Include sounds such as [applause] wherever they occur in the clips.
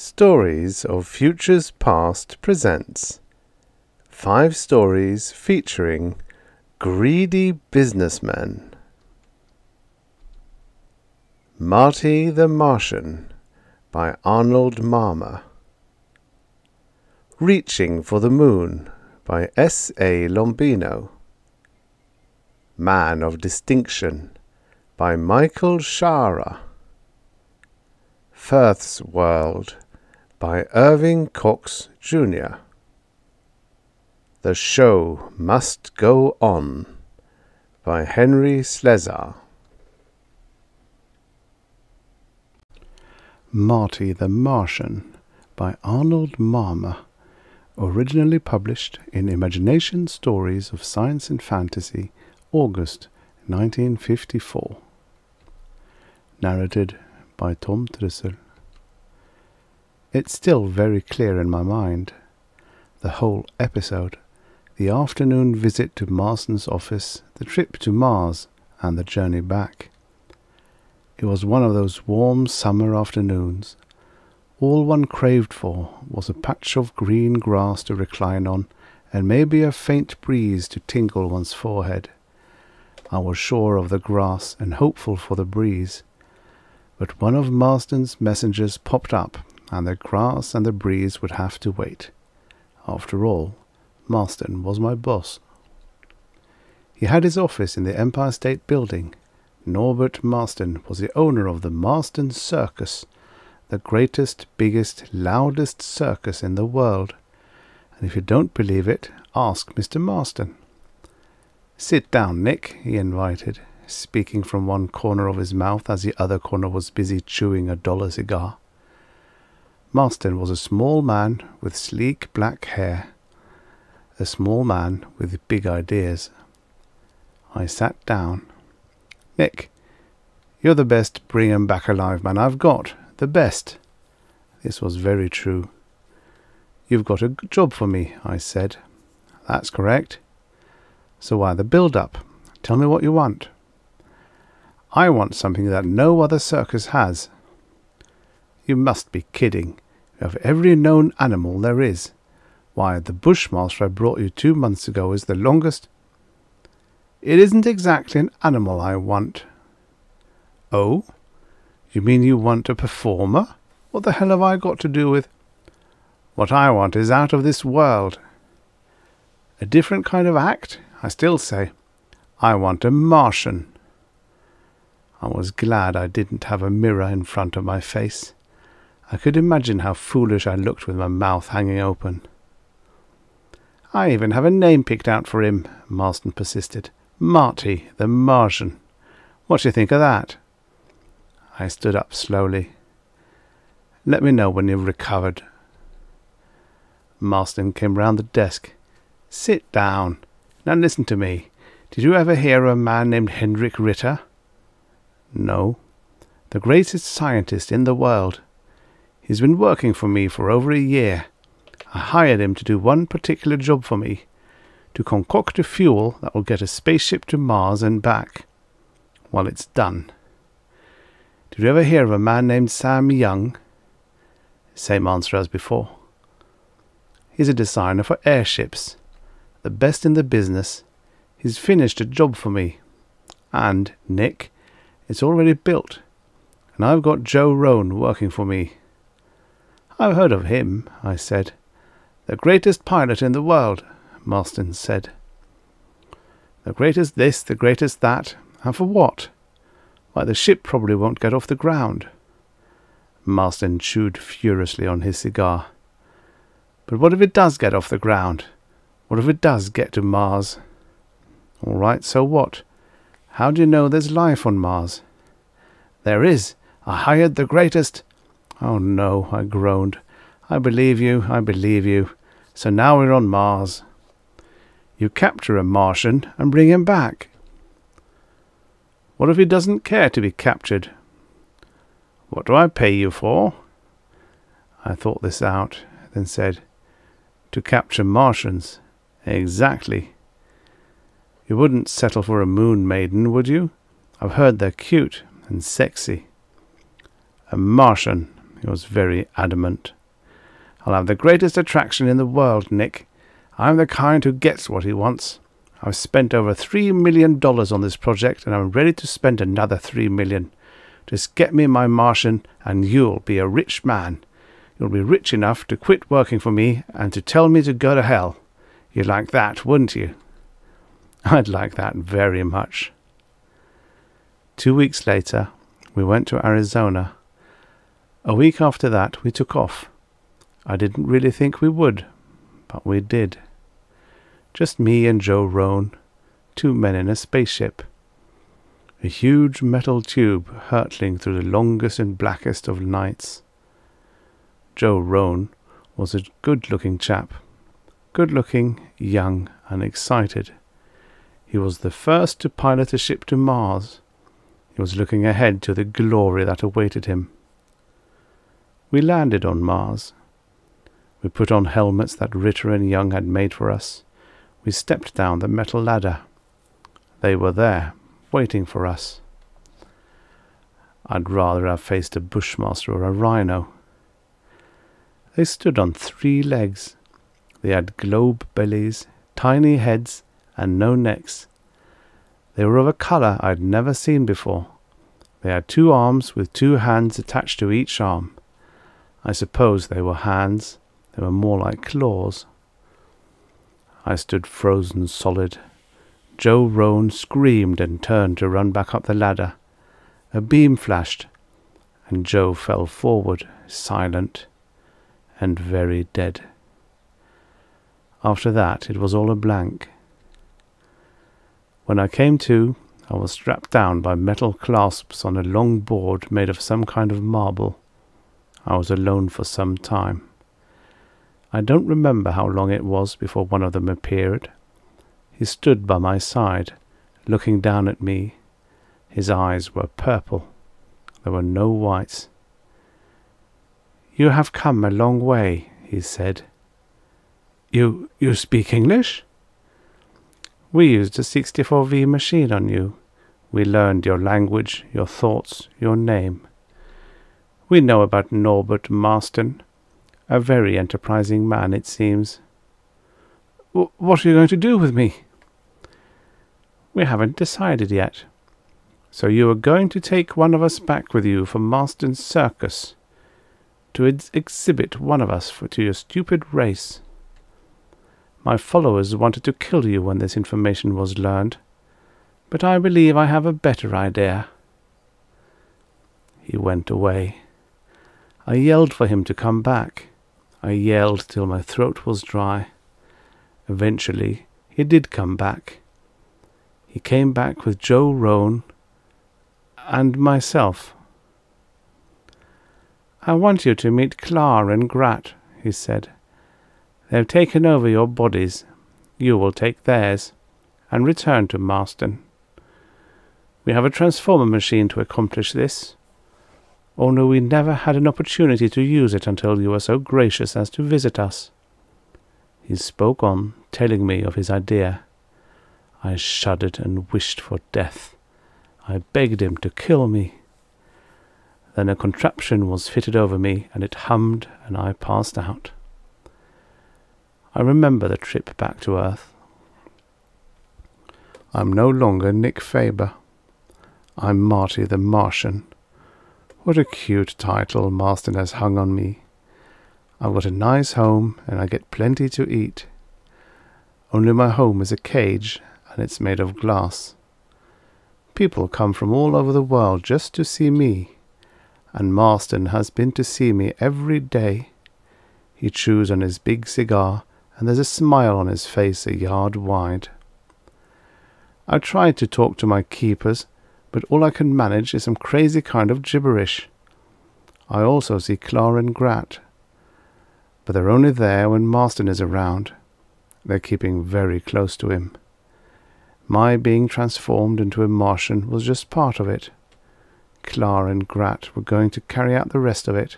Stories of Futures Past presents five stories featuring greedy businessmen. Marty the Martian by Arnold Marmor. Reaching for the Moon by S. A. Lombino. Man of Distinction by Michael Shaara. Firth's World by Irving Cox Jr. The Show Must Go On by Henry Slesar. Marty the Martian by Arnold Marmor, originally published in Imagination Stories of Science and Fantasy, August 1954. Narrated by Tom Trussel. It's still very clear in my mind. The whole episode. The afternoon visit to Marston's office, the trip to Mars, and the journey back. It was one of those warm summer afternoons. All one craved for was a patch of green grass to recline on, and maybe a faint breeze to tingle one's forehead. I was sure of the grass and hopeful for the breeze. But one of Marston's messengers popped up and the grass and the breeze would have to wait. After all, Marston was my boss. He had his office in the Empire State Building. Norbert Marston was the owner of the Marston Circus, the greatest, biggest, loudest circus in the world. And if you don't believe it, ask Mr. Marston. Sit down, Nick, he invited, speaking from one corner of his mouth as the other corner was busy chewing a dollar cigar. Marston was a small man with sleek black hair, a small man with big ideas. I sat down. Nick, you're the best bring 'em back alive man I've got, the best. This was very true. You've got a good job for me, I said. That's correct. So why the build-up? Tell me what you want. I want something that no other circus has. You must be kidding. Have every known animal there is. Why, the Bushmaster I brought you two months ago is the longest. It isn't exactly an animal I want. Oh? You mean you want a performer? What the hell have I got to do with... What I want is out of this world. A different kind of act? I still say, I want a Martian. I was glad I didn't have a mirror in front of my face. I could imagine how foolish I looked with my mouth hanging open. I even have a name picked out for him, Marston persisted. Marty, the Martian. What do you think of that? I stood up slowly. Let me know when you've recovered. Marston came round the desk. Sit down. Now listen to me. Did you ever hear of a man named Hendrik Ritter? No. The greatest scientist in the world. He's been working for me for over a year. I hired him to do one particular job for me to concoct a fuel that will get a spaceship to Mars and back. Well, it's done. Did you ever hear of a man named Sam Young? Same answer as before. He's a designer for airships, the best in the business. He's finished a job for me. And, Nick, it's already built. And I've got Joe Roan working for me. I've heard of him, I said. The greatest pilot in the world, Marston said. The greatest this, the greatest that, and for what? Why, the ship probably won't get off the ground. Marston chewed furiously on his cigar. But what if it does get off the ground? What if it does get to Mars? All right, so what? How do you know there's life on Mars? There is. I hired the greatest. Oh no, I groaned. I believe you, I believe you. So now we're on Mars. You capture a Martian and bring him back. What if he doesn't care to be captured? What do I pay you for? I thought this out, then said, To capture Martians. Exactly. You wouldn't settle for a moon maiden, would you? I've heard they're cute and sexy. A Martian, He was very adamant. I'll have the greatest attraction in the world, Nick. I'm the kind who gets what he wants. I've spent over three million dollars on this project, and I'm ready to spend another three million. Just get me my Martian, and you'll be a rich man. You'll be rich enough to quit working for me and to tell me to go to hell. You'd like that, wouldn't you? [laughs] I'd like that very much. Two weeks later, we went to Arizona. A week after that, we took off. I didn't really think we would, but we did. Just me and Joe Roan, two men in a spaceship. A huge metal tube hurtling through the longest and blackest of nights. Joe Roan was a good looking chap. Good looking, young, and excited. He was the first to pilot a ship to Mars. He was looking ahead to the glory that awaited him. We landed on Mars. We put on helmets that Ritter and Young had made for us. We stepped down the metal ladder. They were there, waiting for us. I'd rather have faced a bushmaster or a rhino. They stood on three legs. They had globe bellies, tiny heads, and no necks. They were of a colour I'd never seen before. They had two arms with two hands attached to each arm. I suppose they were hands. They were more like claws. I stood frozen solid. Joe Roan screamed and turned to run back up the ladder. A beam flashed, and Joe fell forward, silent and very dead. After that, it was all a blank. When I came to, I was strapped down by metal clasps on a long board made of some kind of marble. I was alone for some time. I don't remember how long it was before one of them appeared. He stood by my side, looking down at me. His eyes were purple. There were no whites. You have come a long way, he said. You you speak English? We used a 64V machine on you. We learned your language, your thoughts, your name. We know about Norbert Marston. A very enterprising man, it seems. W- what are you going to do with me? We haven't decided yet. So you are going to take one of us back with you from Marston's circus to ex- exhibit one of us for, to your stupid race. My followers wanted to kill you when this information was learned, but I believe I have a better idea. He went away. I yelled for him to come back. I yelled till my throat was dry. Eventually, he did come back. He came back with Joe Roan and myself. I want you to meet Clara and Grat, he said. They have taken over your bodies. You will take theirs, and return to Marston. We have a transformer machine to accomplish this. Only we never had an opportunity to use it until you were so gracious as to visit us. He spoke on, telling me of his idea. I shuddered and wished for death. I begged him to kill me. Then a contraption was fitted over me, and it hummed, and I passed out. I remember the trip back to Earth. I'm no longer Nick Faber. I'm Marty the Martian. What a cute title Marston has hung on me. I've got a nice home, and I get plenty to eat. Only my home is a cage, and it's made of glass. People come from all over the world just to see me and Marston has been to see me every day. He chews on his big cigar, and there's a smile on his face a yard wide. I tried to talk to my keepers, but all I can manage is some crazy kind of gibberish. I also see Clara and Grat, but they're only there when Marston is around. They're keeping very close to him. My being transformed into a Martian was just part of it. Clara and Grat were going to carry out the rest of it.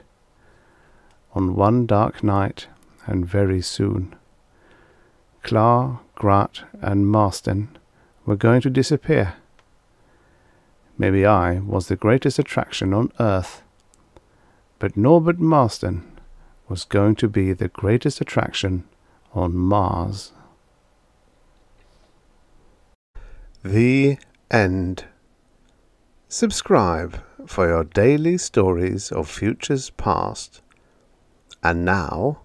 On one dark night, and very soon. Clara, Grat, and Marston were going to disappear. Maybe I was the greatest attraction on earth. But Norbert Marston was going to be the greatest attraction on Mars. The end. Subscribe for your daily stories of futures past. And now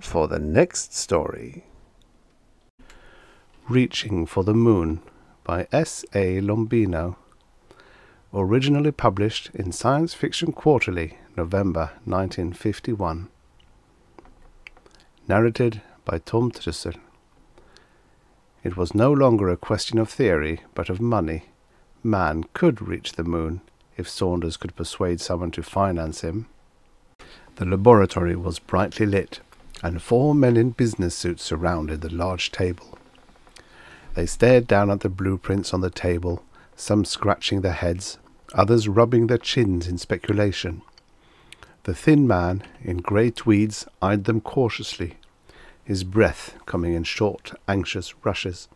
for the next story. Reaching for the Moon by S. A. Lombino. Originally published in Science Fiction Quarterly, November 1951. Narrated by Tom Trussel. It was no longer a question of theory, but of money. Man could reach the moon if Saunders could persuade someone to finance him. The laboratory was brightly lit, and four men in business suits surrounded the large table. They stared down at the blueprints on the table, some scratching their heads, others rubbing their chins in speculation. The thin man, in grey tweeds, eyed them cautiously, his breath coming in short, anxious rushes.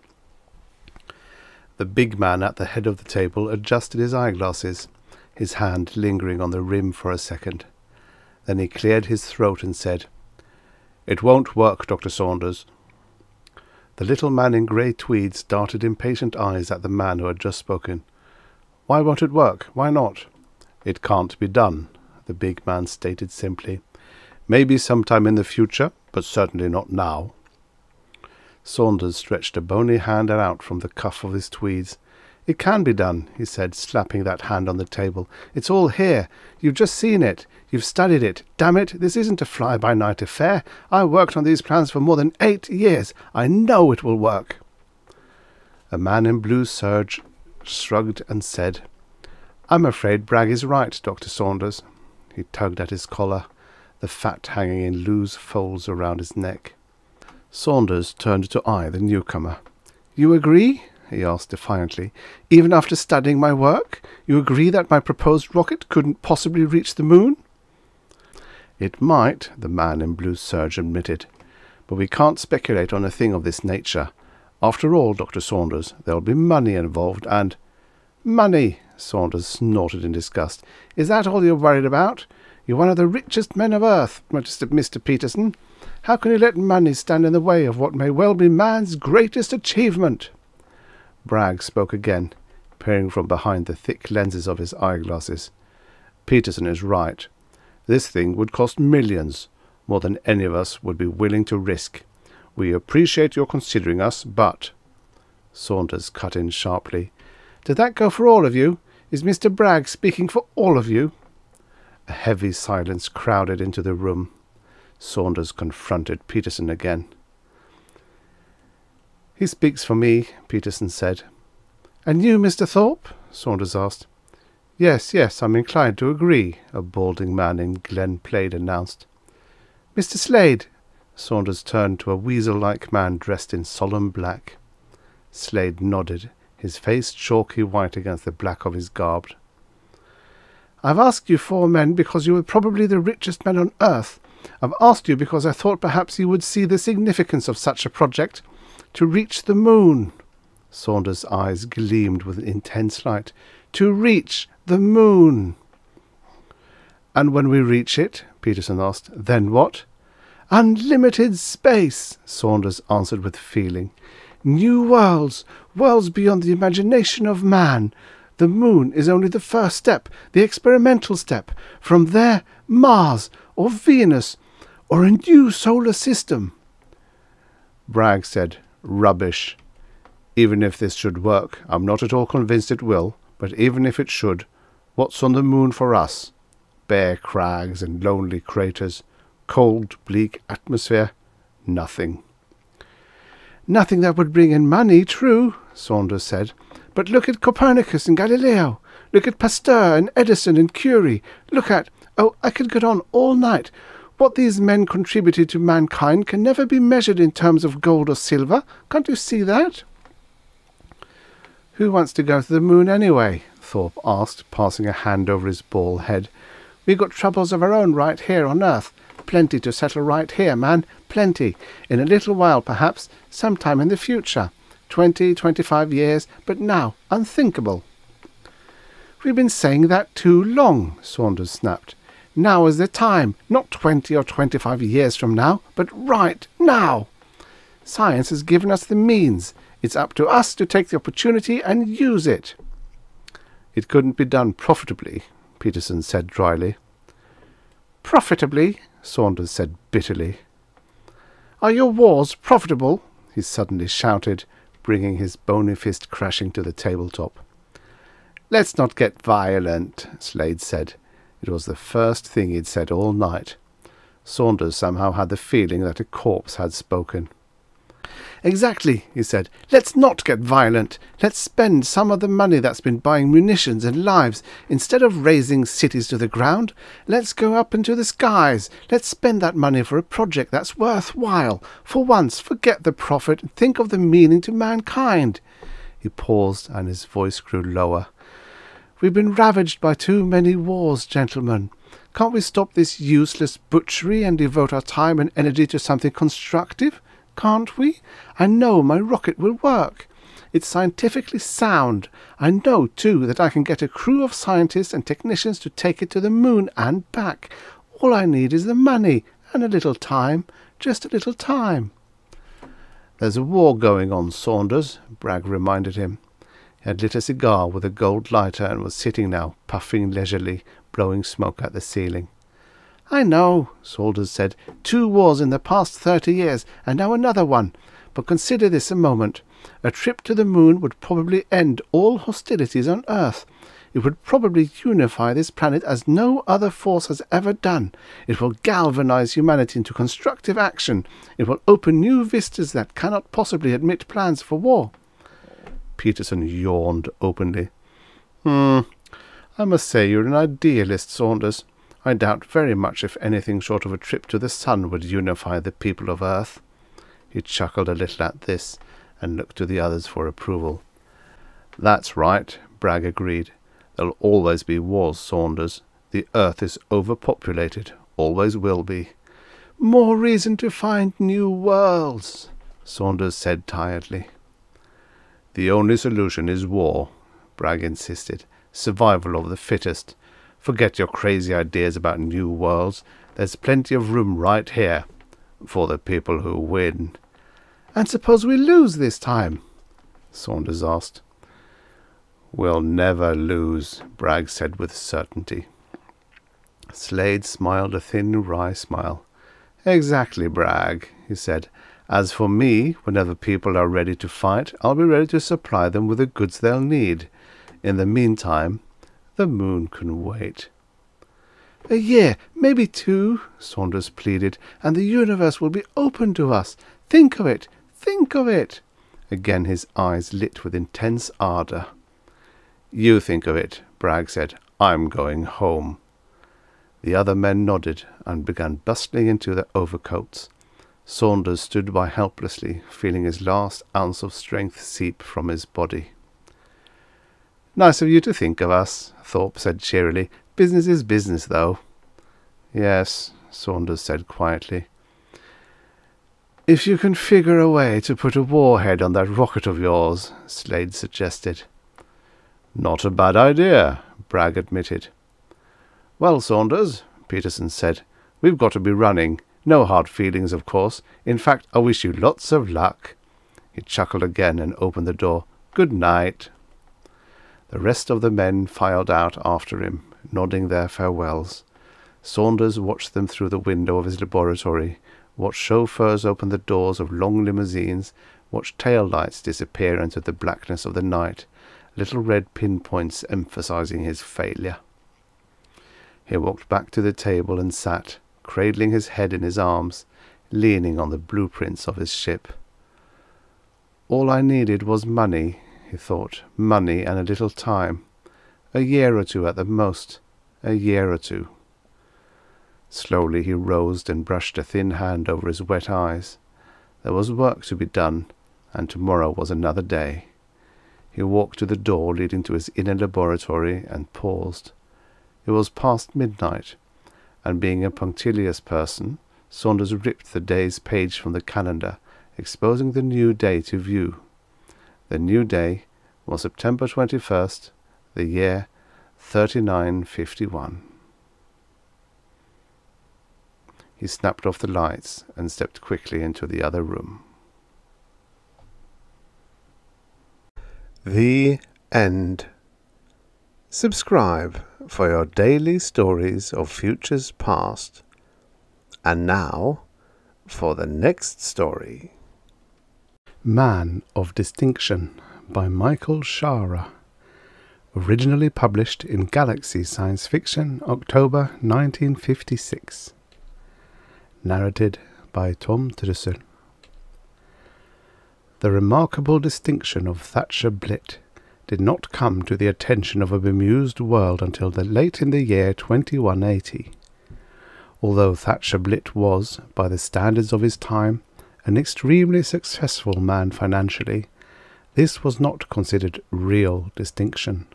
The big man at the head of the table adjusted his eyeglasses, his hand lingering on the rim for a second. Then he cleared his throat and said, It won't work, Dr. Saunders. The little man in grey tweeds darted impatient eyes at the man who had just spoken. Why won't it work? Why not? It can't be done, the big man stated simply. Maybe sometime in the future, but certainly not now. Saunders stretched a bony hand out from the cuff of his tweeds. It can be done, he said, slapping that hand on the table. It's all here. You've just seen it. You've studied it. Damn it, this isn't a fly-by-night affair. I worked on these plans for more than eight years. I know it will work. A man in blue serge shrugged and said, I'm afraid Bragg is right, Dr. Saunders. He tugged at his collar the fat hanging in loose folds around his neck. Saunders turned to eye the newcomer. You agree? he asked defiantly. Even after studying my work, you agree that my proposed rocket couldn't possibly reach the moon? It might, the man in blue serge admitted, but we can't speculate on a thing of this nature. After all, Dr. Saunders, there'll be money involved, and... Money, Saunders snorted in disgust. Is that all you're worried about? You're one of the richest men of earth, protested Mr. Peterson. How can you let money stand in the way of what may well be man's greatest achievement? Bragg spoke again, peering from behind the thick lenses of his eyeglasses. Peterson is right. This thing would cost millions, more than any of us would be willing to risk. We appreciate your considering us, but... Saunders cut in sharply. Did that go for all of you? Is Mr. Bragg speaking for all of you? A heavy silence crowded into the room. Saunders confronted Peterson again. He speaks for me, Peterson said. And you, Mr. Thorpe? Saunders asked. Yes, yes, I'm inclined to agree, a balding man in Glen Plaid announced. Mr. Slade, Saunders turned to a weasel-like man dressed in solemn black. Slade nodded, his face chalky white against the black of his garb. I've asked you four men because you are probably the richest men on earth. I've asked you because I thought perhaps you would see the significance of such a project. To reach the moon. Saunders' eyes gleamed with intense light. To reach the moon. And when we reach it, Peterson asked, then what? Unlimited space, Saunders answered with feeling. New worlds, worlds beyond the imagination of man, the moon is only the first step, the experimental step. From there, Mars, or Venus, or a new solar system. Bragg said, Rubbish. Even if this should work, I'm not at all convinced it will, but even if it should, what's on the moon for us? Bare crags and lonely craters, cold, bleak atmosphere, nothing. Nothing that would bring in money, true, Saunders said, but look at Copernicus and Galileo. Look at Pasteur and Edison and Curie. Look at, oh, I could go on all night. What these men contributed to mankind can never be measured in terms of gold or silver. Can't you see that? Who wants to go to the moon anyway? Thorpe asked, passing a hand over his bald head. We've got troubles of our own right here on Earth. Plenty to settle right here, man. Plenty. In a little while, perhaps, sometime in the future. Twenty, twenty-five years, but now unthinkable. We've been saying that too long, Saunders snapped. Now is the time, not twenty or twenty-five years from now, but right now. Science has given us the means. It's up to us to take the opportunity and use it. It couldn't be done profitably, Peterson said dryly. Profitably? Saunders said bitterly. Are your wars profitable? he suddenly shouted, bringing his bony fist crashing to the tabletop. Let's not get violent, Slade said. It was the first thing he'd said all night. Saunders somehow had the feeling that a corpse had spoken. Exactly, he said. Let's not get violent. Let's spend some of the money that's been buying munitions and lives. Instead of razing cities to the ground, let's go up into the skies. Let's spend that money for a project that's worthwhile. For once, forget the profit and think of the meaning to mankind. He paused, and his voice grew lower. We've been ravaged by too many wars, gentlemen. Can't we stop this useless butchery and devote our time and energy to something constructive? Can't we? I know my rocket will work. It's scientifically sound. I know, too, that I can get a crew of scientists and technicians to take it to the moon and back. All I need is the money and a little time, just a little time. There's a war going on, Saunders, Bragg reminded him. He had lit a cigar with a gold lighter and was sitting now, puffing leisurely, blowing smoke at the ceiling. I know, Saunders said. Two wars in the past thirty years, and now another one. But consider this a moment. A trip to the moon would probably end all hostilities on Earth. It would probably unify this planet as no other force has ever done. It will galvanize humanity into constructive action. It will open new vistas that cannot possibly admit plans for war. Peterson yawned openly. Hmm, I must say you're an idealist, Saunders. I doubt very much if anything short of a trip to the sun would unify the people of Earth. He chuckled a little at this, and looked to the others for approval. That's right, Bragg agreed. There'll always be wars, Saunders. The Earth is overpopulated, always will be. More reason to find new worlds, Saunders said tiredly. The only solution is war, Bragg insisted. Survival of the fittest. Forget your crazy ideas about new worlds. There's plenty of room right here for the people who win. And suppose we lose this time? Saunders asked. We'll never lose, Bragg said with certainty. Slade smiled a thin, wry smile. Exactly, Bragg, he said. As for me, whenever people are ready to fight, I'll be ready to supply them with the goods they'll need. In the meantime, the moon can wait. A year, maybe two, Saunders pleaded, and the universe will be open to us. Think of it! Think of it! Again his eyes lit with intense ardour. You think of it, Bragg said. I'm going home. The other men nodded and began bustling into their overcoats. Saunders stood by helplessly, feeling his last ounce of strength seep from his body. Nice of you to think of us, Thorpe said cheerily. Business is business, though. Yes, Saunders said quietly. If you can figure a way to put a warhead on that rocket of yours, Slade suggested. Not a bad idea, Bragg admitted. Well, Saunders, Peterson said, we've got to be running. No hard feelings, of course. In fact, I wish you lots of luck. He chuckled again and opened the door. Good night. The rest of the men filed out after him, nodding their farewells. Saunders watched them through the window of his laboratory, watched chauffeurs open the doors of long limousines, watched tail lights disappear into the blackness of the night, little red pinpoints emphasizing his failure. He walked back to the table and sat, cradling his head in his arms, leaning on the blueprints of his ship. All I needed was money, he thought, money and a little time. A year or two at the most. A year or two. Slowly he rose and brushed a thin hand over his wet eyes. There was work to be done, and tomorrow was another day. He walked to the door leading to his inner laboratory and paused. It was past midnight, and being a punctilious person, Saunders ripped the day's page from the calendar, exposing the new day to view. The new day was September 21st, the year 3951. he snapped off the lights and stepped quickly into the other room. The end. Subscribe for your daily stories of futures past. And now for the next story. Man of Distinction by Michael Shaara. Originally published in Galaxy Science Fiction, October 1956. Narrated by Tom Trussel. The remarkable distinction of Thatcher Blitt did not come to the attention of a bemused world until the late in the year 2180. Although Thatcher Blitt was, by the standards of his time, an extremely successful man financially, this was not considered real distinction.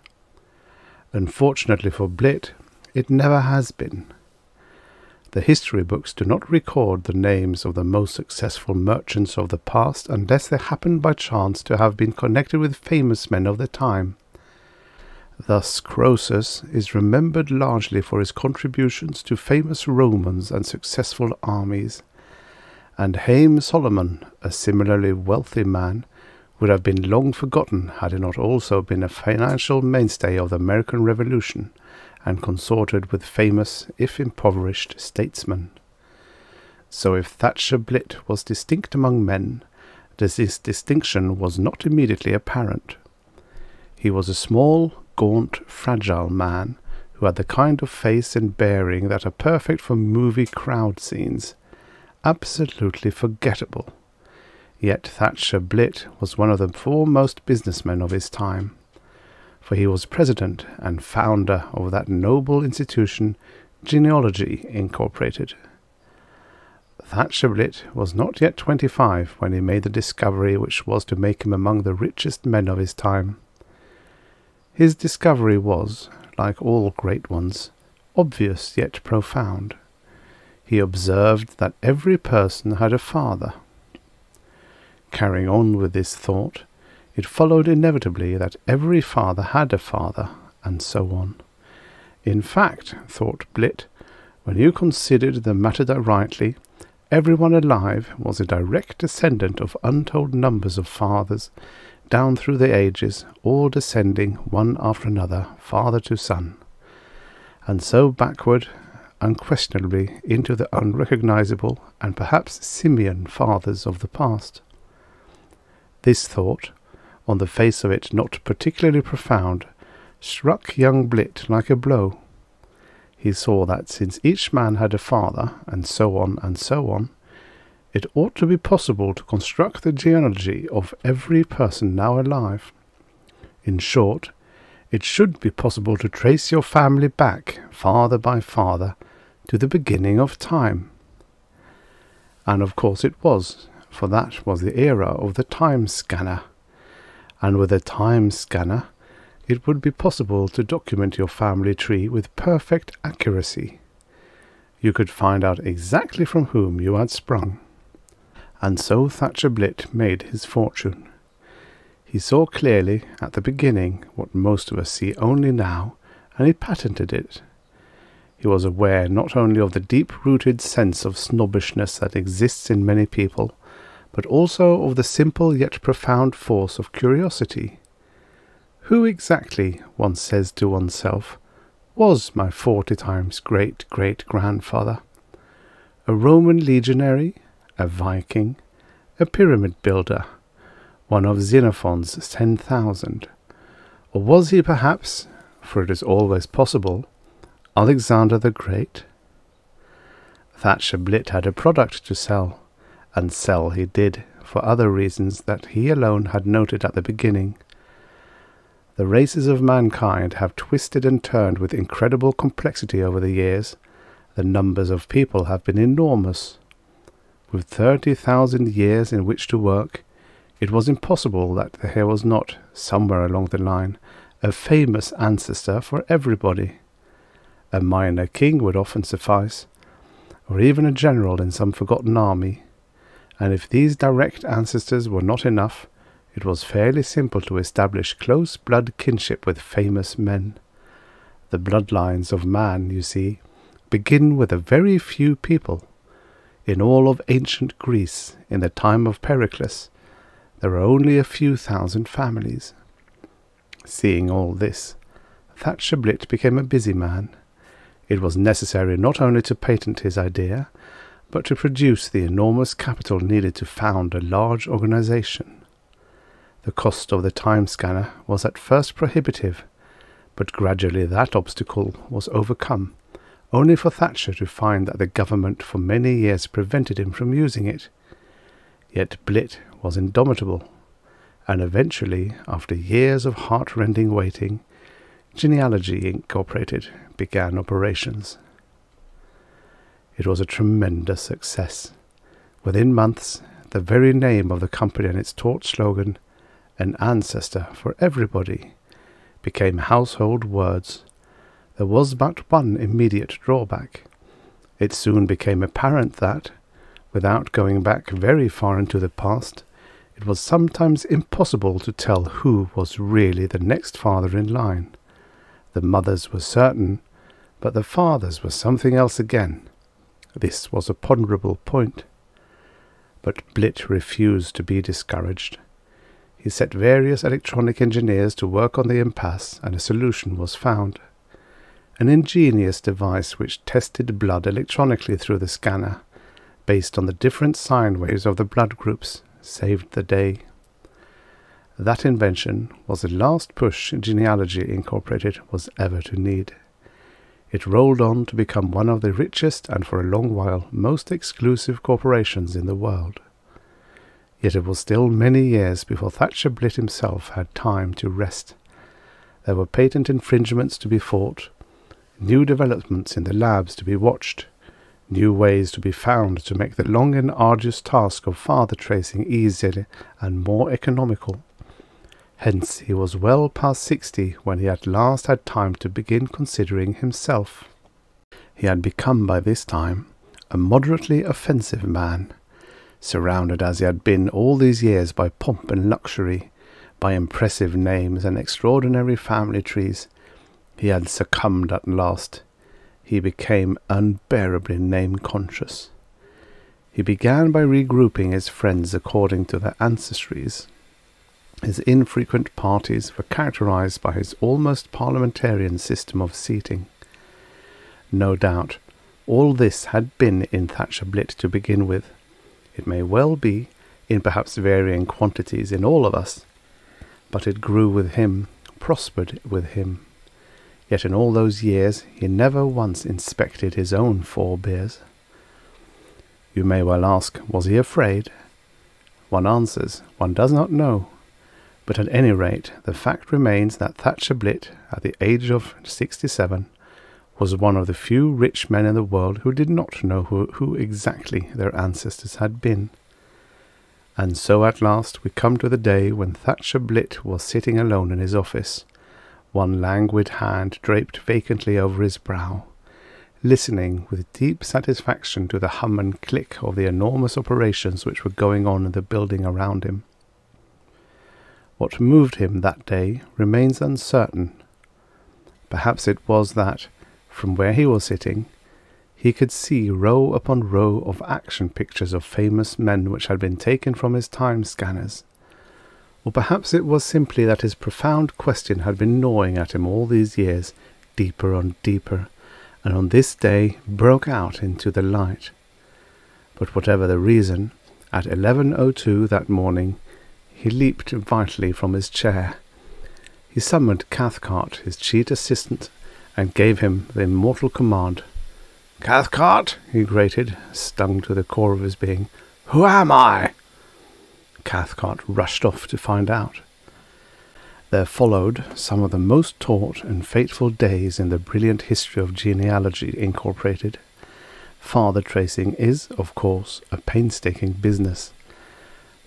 Unfortunately for Blitt, it never has been. The history books do not record the names of the most successful merchants of the past unless they happen by chance to have been connected with famous men of the time. Thus Croesus is remembered largely for his contributions to famous Romans and successful armies, and Haym Salomon, a similarly wealthy man, would have been long forgotten had he not also been a financial mainstay of the American Revolution and consorted with famous, if impoverished, statesmen. So if Thatcher Blitt was distinct among men, this distinction was not immediately apparent. He was a small, gaunt, fragile man, who had the kind of face and bearing that are perfect for movie crowd scenes, absolutely forgettable. Yet Thatcher Blitt was one of the foremost businessmen of his time for he was president and founder of that noble institution, Genealogy Incorporated. Thatcher Blitt was not yet twenty five when he made the discovery which was to make him among the richest men of his time. His discovery was, like all great ones, obvious yet profound. He observed that every person had a father. Carrying on with this thought, it followed inevitably that every father had a father, and so on. In fact, thought Blitt, when you considered the matter that rightly, everyone alive was a direct descendant of untold numbers of fathers, down through the ages, all descending one after another, father to son, and so backward, unquestionably, into the unrecognizable and perhaps simian fathers of the past. This thought, on the face of it not particularly profound, struck young Blitt like a blow. He saw that since each man had a father, and so on and so on, it ought to be possible to construct the genealogy of every person now alive. In short, it should be possible to trace your family back, father by father, to the beginning of time. And of course it was, for that was the era of the time scanner and with a time scanner, it would be possible to document your family tree with perfect accuracy. You could find out exactly from whom you had sprung. And so Thatcher Blitt made his fortune. He saw clearly at the beginning what most of us see only now, and he patented it. He was aware not only of the deep rooted sense of snobbishness that exists in many people, but also of the simple yet profound force of curiosity. Who exactly, one says to oneself, was my forty times great great grandfather? A Roman legionary, a Viking, a pyramid builder, one of Xenophon's ten thousand? Or was he perhaps, for it is always possible, Alexander the Great? Thatcher Blitt had a product to sell and sell he did, for other reasons that he alone had noted at the beginning. The races of mankind have twisted and turned with incredible complexity over the years. The numbers of people have been enormous. With thirty thousand years in which to work, it was impossible that there was not, somewhere along the line, a famous ancestor for everybody. A minor king would often suffice, or even a general in some forgotten army and if these direct ancestors were not enough, it was fairly simple to establish close blood kinship with famous men. The bloodlines of man, you see, begin with a very few people, In all of ancient Greece, in the time of Pericles, there were only a few thousand families. Seeing all this, Thatcher Blitt became a busy man. It was necessary not only to patent his idea, but to produce the enormous capital needed to found a large organization. The cost of the time scanner was at first prohibitive, but gradually that obstacle was overcome, only for Thatcher to find that the government for many years prevented him from using it. Yet Blitt was indomitable, and eventually, after years of heart-rending waiting, Genealogy Incorporated began operations. It was a tremendous success. Within months, the very name of the company and its torch slogan, an ancestor for everybody, became household words. There was but one immediate drawback. It soon became apparent that, without going back very far into the past, it was sometimes impossible to tell who was really the next father in line. The mothers were certain, but the fathers were something else again. This was a ponderable point. But Blitt refused to be discouraged. He set various electronic engineers to work on the impasse, and a solution was found. An ingenious device which tested blood electronically through the scanner, based on the different sine waves of the blood groups, saved the day. That invention was the last push Genealogy Incorporated was ever to need. It rolled on to become one of the richest and for a long while most exclusive corporations in the world. Yet it was still many years before Thatcher Blitt himself had time to rest. There were patent infringements to be fought, new developments in the labs to be watched, new ways to be found to make the long and arduous task of father tracing easier and more economical. Hence he was well past sixty when he at last had time to begin considering himself. He had become by this time a moderately offensive man, surrounded as he had been all these years by pomp and luxury, by impressive names and extraordinary family trees. He had succumbed at last. He became unbearably name conscious. He began by regrouping his friends according to their ancestries his infrequent parties were characterized by his almost parliamentarian system of seating. No doubt, all this had been in Thatcher Blitt to begin with. It may well be, in perhaps varying quantities in all of us, but it grew with him, prospered with him. Yet in all those years he never once inspected his own forebears. You may well ask, was he afraid? One answers, one does not know. But at any rate, the fact remains that Thatcher Blitt, at the age of 67, was one of the few rich men in the world who did not know who, who exactly their ancestors had been. And so at last we come to the day when Thatcher Blitt was sitting alone in his office, one languid hand draped vacantly over his brow, listening with deep satisfaction to the hum and click of the enormous operations which were going on in the building around him. What moved him that day remains uncertain. Perhaps it was that, from where he was sitting, he could see row upon row of action pictures of famous men which had been taken from his time scanners. Or perhaps it was simply that his profound question had been gnawing at him all these years, deeper and deeper, and on this day broke out into the light. But whatever the reason, at 11.02 that morning he leaped vitally from his chair. He summoned Cathcart, his chief assistant, and gave him the immortal command. Cathcart, he grated, stung to the core of his being. Who am I? Cathcart rushed off to find out. There followed some of the most taut and fateful days in the brilliant history of genealogy incorporated. Father tracing is, of course, a painstaking business.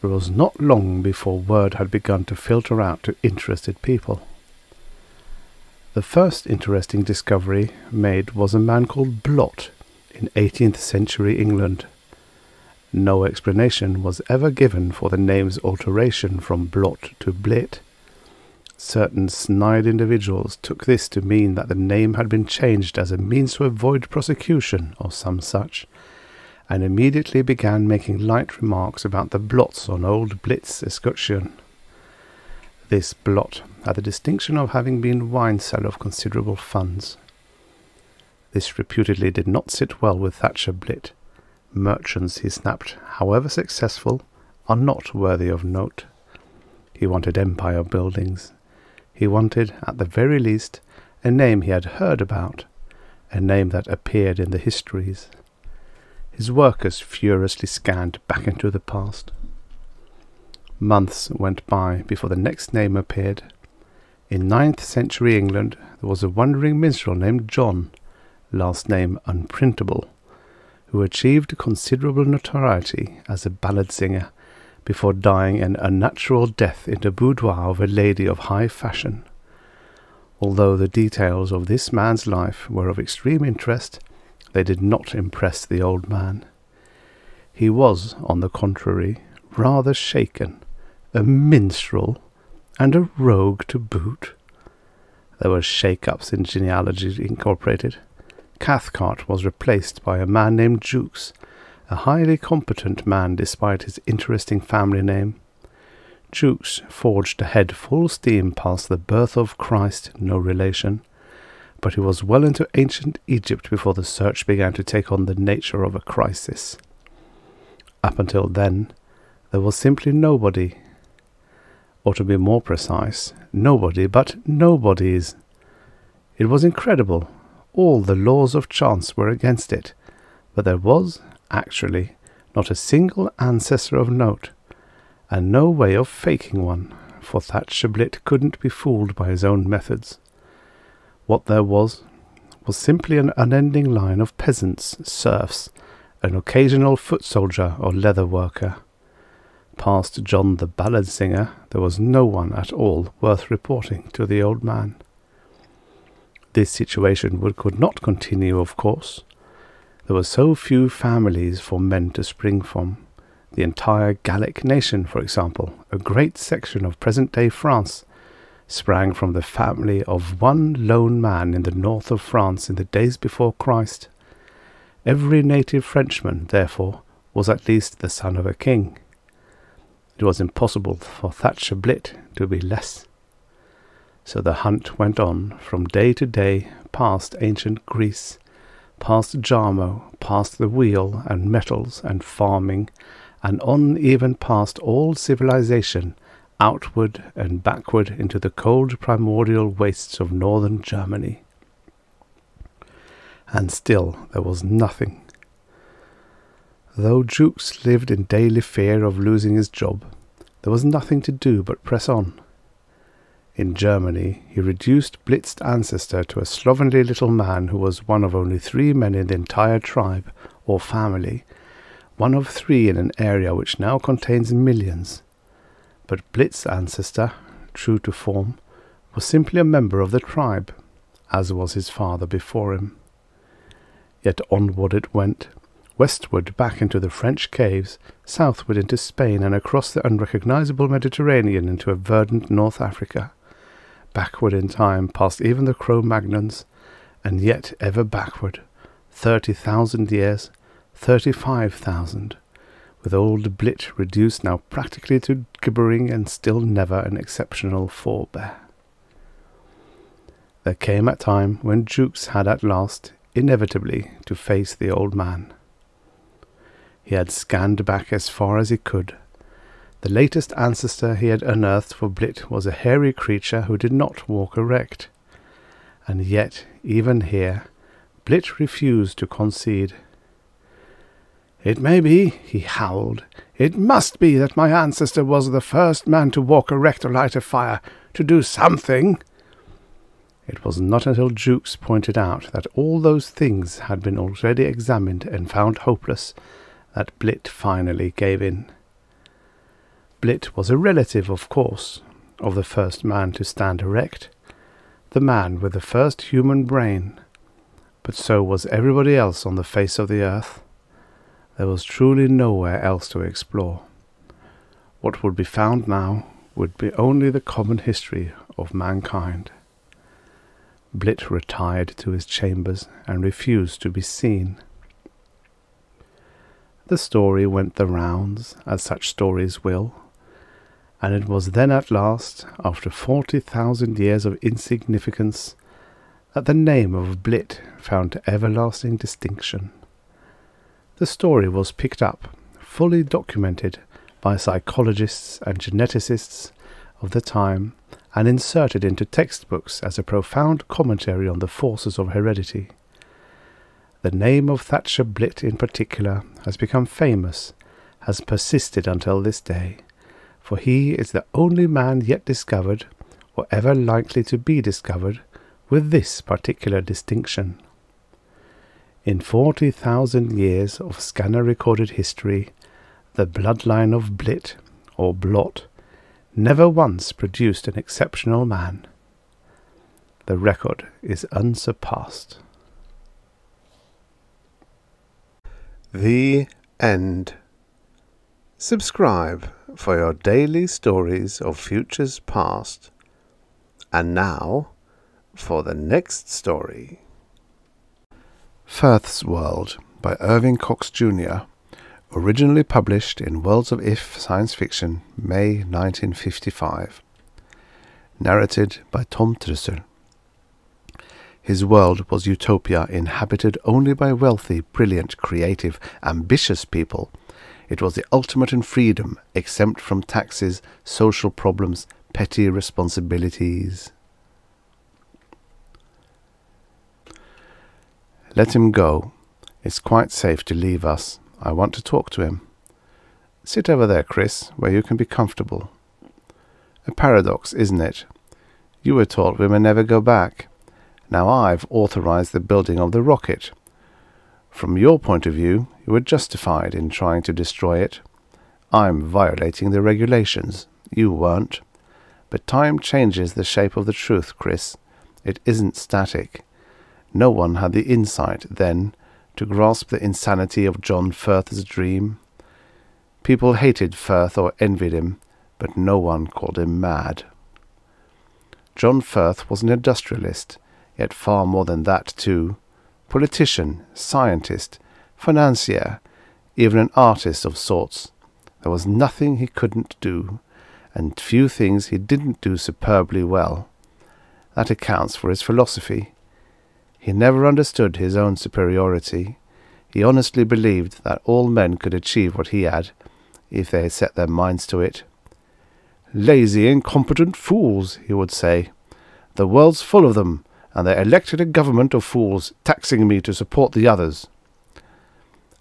It was not long before word had begun to filter out to interested people. The first interesting discovery made was a man called Blot in 18th century England. No explanation was ever given for the name's alteration from Blot to Blitt. Certain snide individuals took this to mean that the name had been changed as a means to avoid prosecution or some such, and immediately began making light remarks about the blots on old Blitt's escutcheon. This blot had the distinction of having been wine seller of considerable funds. This reputedly did not sit well with Thatcher Blitt. Merchants, he snapped, however successful, are not worthy of note. He wanted empire buildings. He wanted, at the very least, a name he had heard about, a name that appeared in the histories. His workers furiously scanned back into the past. Months went by before the next name appeared. In ninth century England there was a wandering minstrel named John, last name unprintable, who achieved considerable notoriety as a ballad singer before dying an unnatural death in the boudoir of a lady of high fashion. Although the details of this man's life were of extreme interest, they did not impress the old man. He was, on the contrary, rather shaken, a minstrel, and a rogue to boot. There were shake-ups in Genealogy Incorporated. Cathcart was replaced by a man named Jukes, a highly competent man despite his interesting family name. Jukes forged ahead full steam past the birth of Christ, no relation, but he was well into ancient Egypt before the search began to take on the nature of a crisis. Up until then, there was simply nobody, or to be more precise, nobody but nobodies. It was incredible. All the laws of chance were against it, but there was, actually, not a single ancestor of note, and no way of faking one, for Thatcher Blitt couldn't be fooled by his own methods. What there was was simply an unending line of peasants, serfs, an occasional foot soldier or leather worker. Past John the ballad singer, there was no one at all worth reporting to the old man. This situation would, could not continue, of course. There were so few families for men to spring from. The entire Gallic nation, for example, a great section of present day France, sprang from the family of one lone man in the north of France in the days before Christ. Every native Frenchman, therefore, was at least the son of a king. It was impossible for Thatcher Blitt to be less. So the hunt went on from day to day past ancient Greece past Jarmo, past the wheel and metals and farming, and on even past all civilization, outward and backward into the cold primordial wastes of northern Germany. And still there was nothing. Though Jukes lived in daily fear of losing his job, there was nothing to do but press on. In Germany, he reduced Blitt's ancestor to a slovenly little man who was one of only three men in the entire tribe, or family, one of three in an area which now contains millions. But Blitt's ancestor, true to form, was simply a member of the tribe, as was his father before him. Yet onward it went, westward back into the French caves, southward into Spain, and across the unrecognizable Mediterranean into a verdant North Africa backward in time past even the Cro Magnons, and yet ever backward, thirty thousand years, thirty-five thousand, with old Blitt reduced now practically to gibbering and still never an exceptional forebear. There came a time when Jukes had at last, inevitably, to face the old man. He had scanned back as far as he could, the latest ancestor he had unearthed for Blitt was a hairy creature who did not walk erect. And yet, even here, Blitt refused to concede. It may be, he howled. It must be that my ancestor was the first man to walk erect or light a fire, to do something. It was not until Jukes pointed out that all those things had been already examined and found hopeless that Blitt finally gave in. Blitt was a relative, of course, of the first man to stand erect, the man with the first human brain, but so was everybody else on the face of the earth. There was truly nowhere else to explore. What would be found now would be only the common history of mankind. Blitt retired to his chambers and refused to be seen. The story went the rounds, as such stories will, and it was then at last, after forty thousand years of insignificance, that the name of Blitt found everlasting distinction. The story was picked up, fully documented by psychologists and geneticists of the time, and inserted into textbooks as a profound commentary on the forces of heredity. The name of Thatcher Blitt in particular has become famous, has persisted until this day, for he is the only man yet discovered, or ever likely to be discovered, with this particular distinction. In forty thousand years of scanner recorded history, the bloodline of Blitt, or Blot, never once produced an exceptional man. The record is unsurpassed. The End. Subscribe for your daily stories of futures past. And now for the next story. Firth's World by Irving Cox Jr. Originally published in Worlds of If Science Fiction, May 1955. Narrated by Tom Trussel. His world was utopia inhabited only by wealthy, brilliant, creative, ambitious people. It was the ultimate in freedom, exempt from taxes, social problems, petty responsibilities. Let him go. It's quite safe to leave us. I want to talk to him. Sit over there, Chris, where you can be comfortable. A paradox, isn't it? You were taught we may never go back. Now I've authorized the building of the rocket. From your point of view, you were justified in trying to destroy it. I'm violating the regulations. You weren't. But time changes the shape of the truth, Chris. It isn't static. No one had the insight then to grasp the insanity of John Firth's dream. People hated Firth or envied him, but no one called him mad. John Firth was an industrialist yet far more than that too. Politician, scientist, financier, even an artist of sorts. There was nothing he couldn't do, and few things he didn't do superbly well. That accounts for his philosophy. He never understood his own superiority. He honestly believed that all men could achieve what he had, if they had set their minds to it. Lazy, incompetent fools, he would say. The world's full of them, and they elected a government of fools, taxing me to support the others.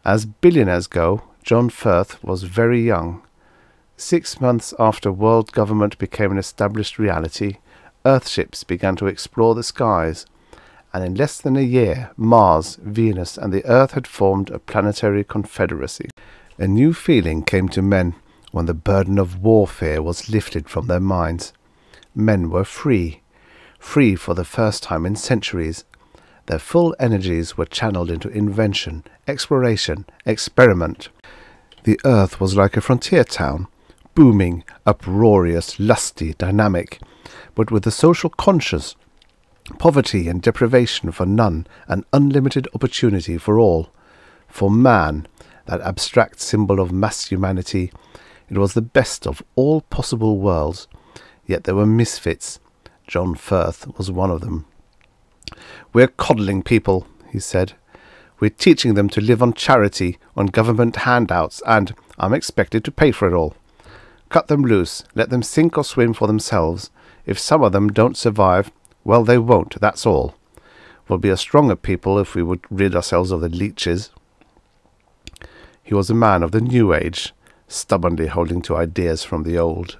As billionaires go, John Firth was very young. Six months after world government became an established reality, Earthships began to explore the skies, and in less than a year, Mars, Venus, and the Earth had formed a planetary confederacy. A new feeling came to men when the burden of warfare was lifted from their minds. Men were free, free for the first time in centuries. Their full energies were channeled into invention, exploration, experiment. The earth was like a frontier town, booming, uproarious, lusty, dynamic, but with a social conscience, poverty and deprivation for none, and unlimited opportunity for all. For man, that abstract symbol of mass humanity, it was the best of all possible worlds, yet there were misfits, John Firth was one of them. We're coddling people, he said. We're teaching them to live on charity, on government handouts, and I'm expected to pay for it all. Cut them loose, let them sink or swim for themselves. If some of them don't survive, well, they won't, that's all. We'll be a stronger people if we would rid ourselves of the leeches. He was a man of the new age, stubbornly holding to ideas from the old.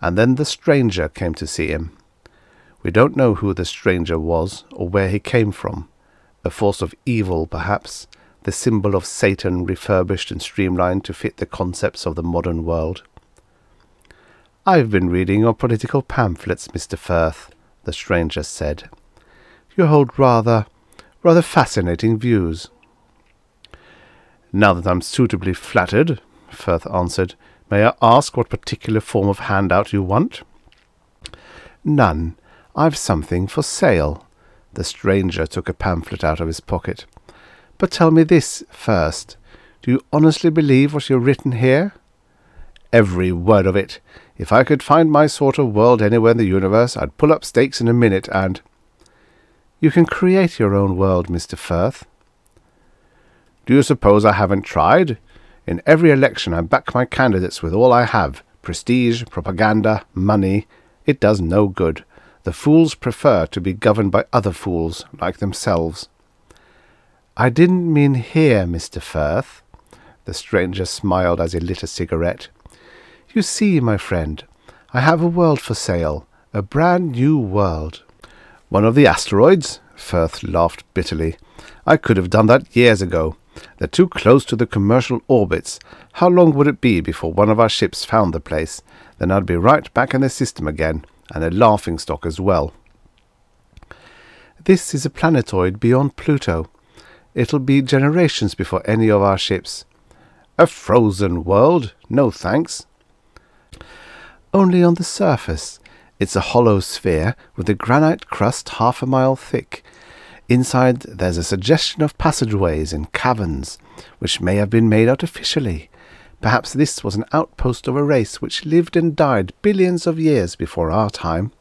And then the stranger came to see him. We don't know who the stranger was or where he came from. A force of evil, perhaps, the symbol of Satan refurbished and streamlined to fit the concepts of the modern world. I've been reading your political pamphlets, Mr. Firth, the stranger said. You hold rather, rather fascinating views. Now that I'm suitably flattered, Firth answered, may I ask what particular form of handout you want? None. I've something for sale. The stranger took a pamphlet out of his pocket. But tell me this first. Do you honestly believe what you've written here? Every word of it. If I could find my sort of world anywhere in the universe, I'd pull up stakes in a minute and... You can create your own world, Mr. Firth. Do you suppose I haven't tried? In every election I back my candidates with all I have. Prestige, propaganda, money. It does no good. The fools prefer to be governed by other fools, like themselves. I didn't mean here, Mr. Firth. The stranger smiled as he lit a cigarette. You see, my friend, I have a world for sale, a brand new world. One of the asteroids? Firth laughed bitterly. I could have done that years ago. They're too close to the commercial orbits. How long would it be before one of our ships found the place? Then I'd be right back in the system again, and a laughing stock as well. This is a planetoid beyond Pluto. It'll be generations before any of our ships. A frozen world? No thanks. Only on the surface. It's a hollow sphere with a granite crust half a mile thick. Inside there's a suggestion of passageways and caverns, which may have been made artificially. Perhaps this was an outpost of a race which lived and died billions of years before our time.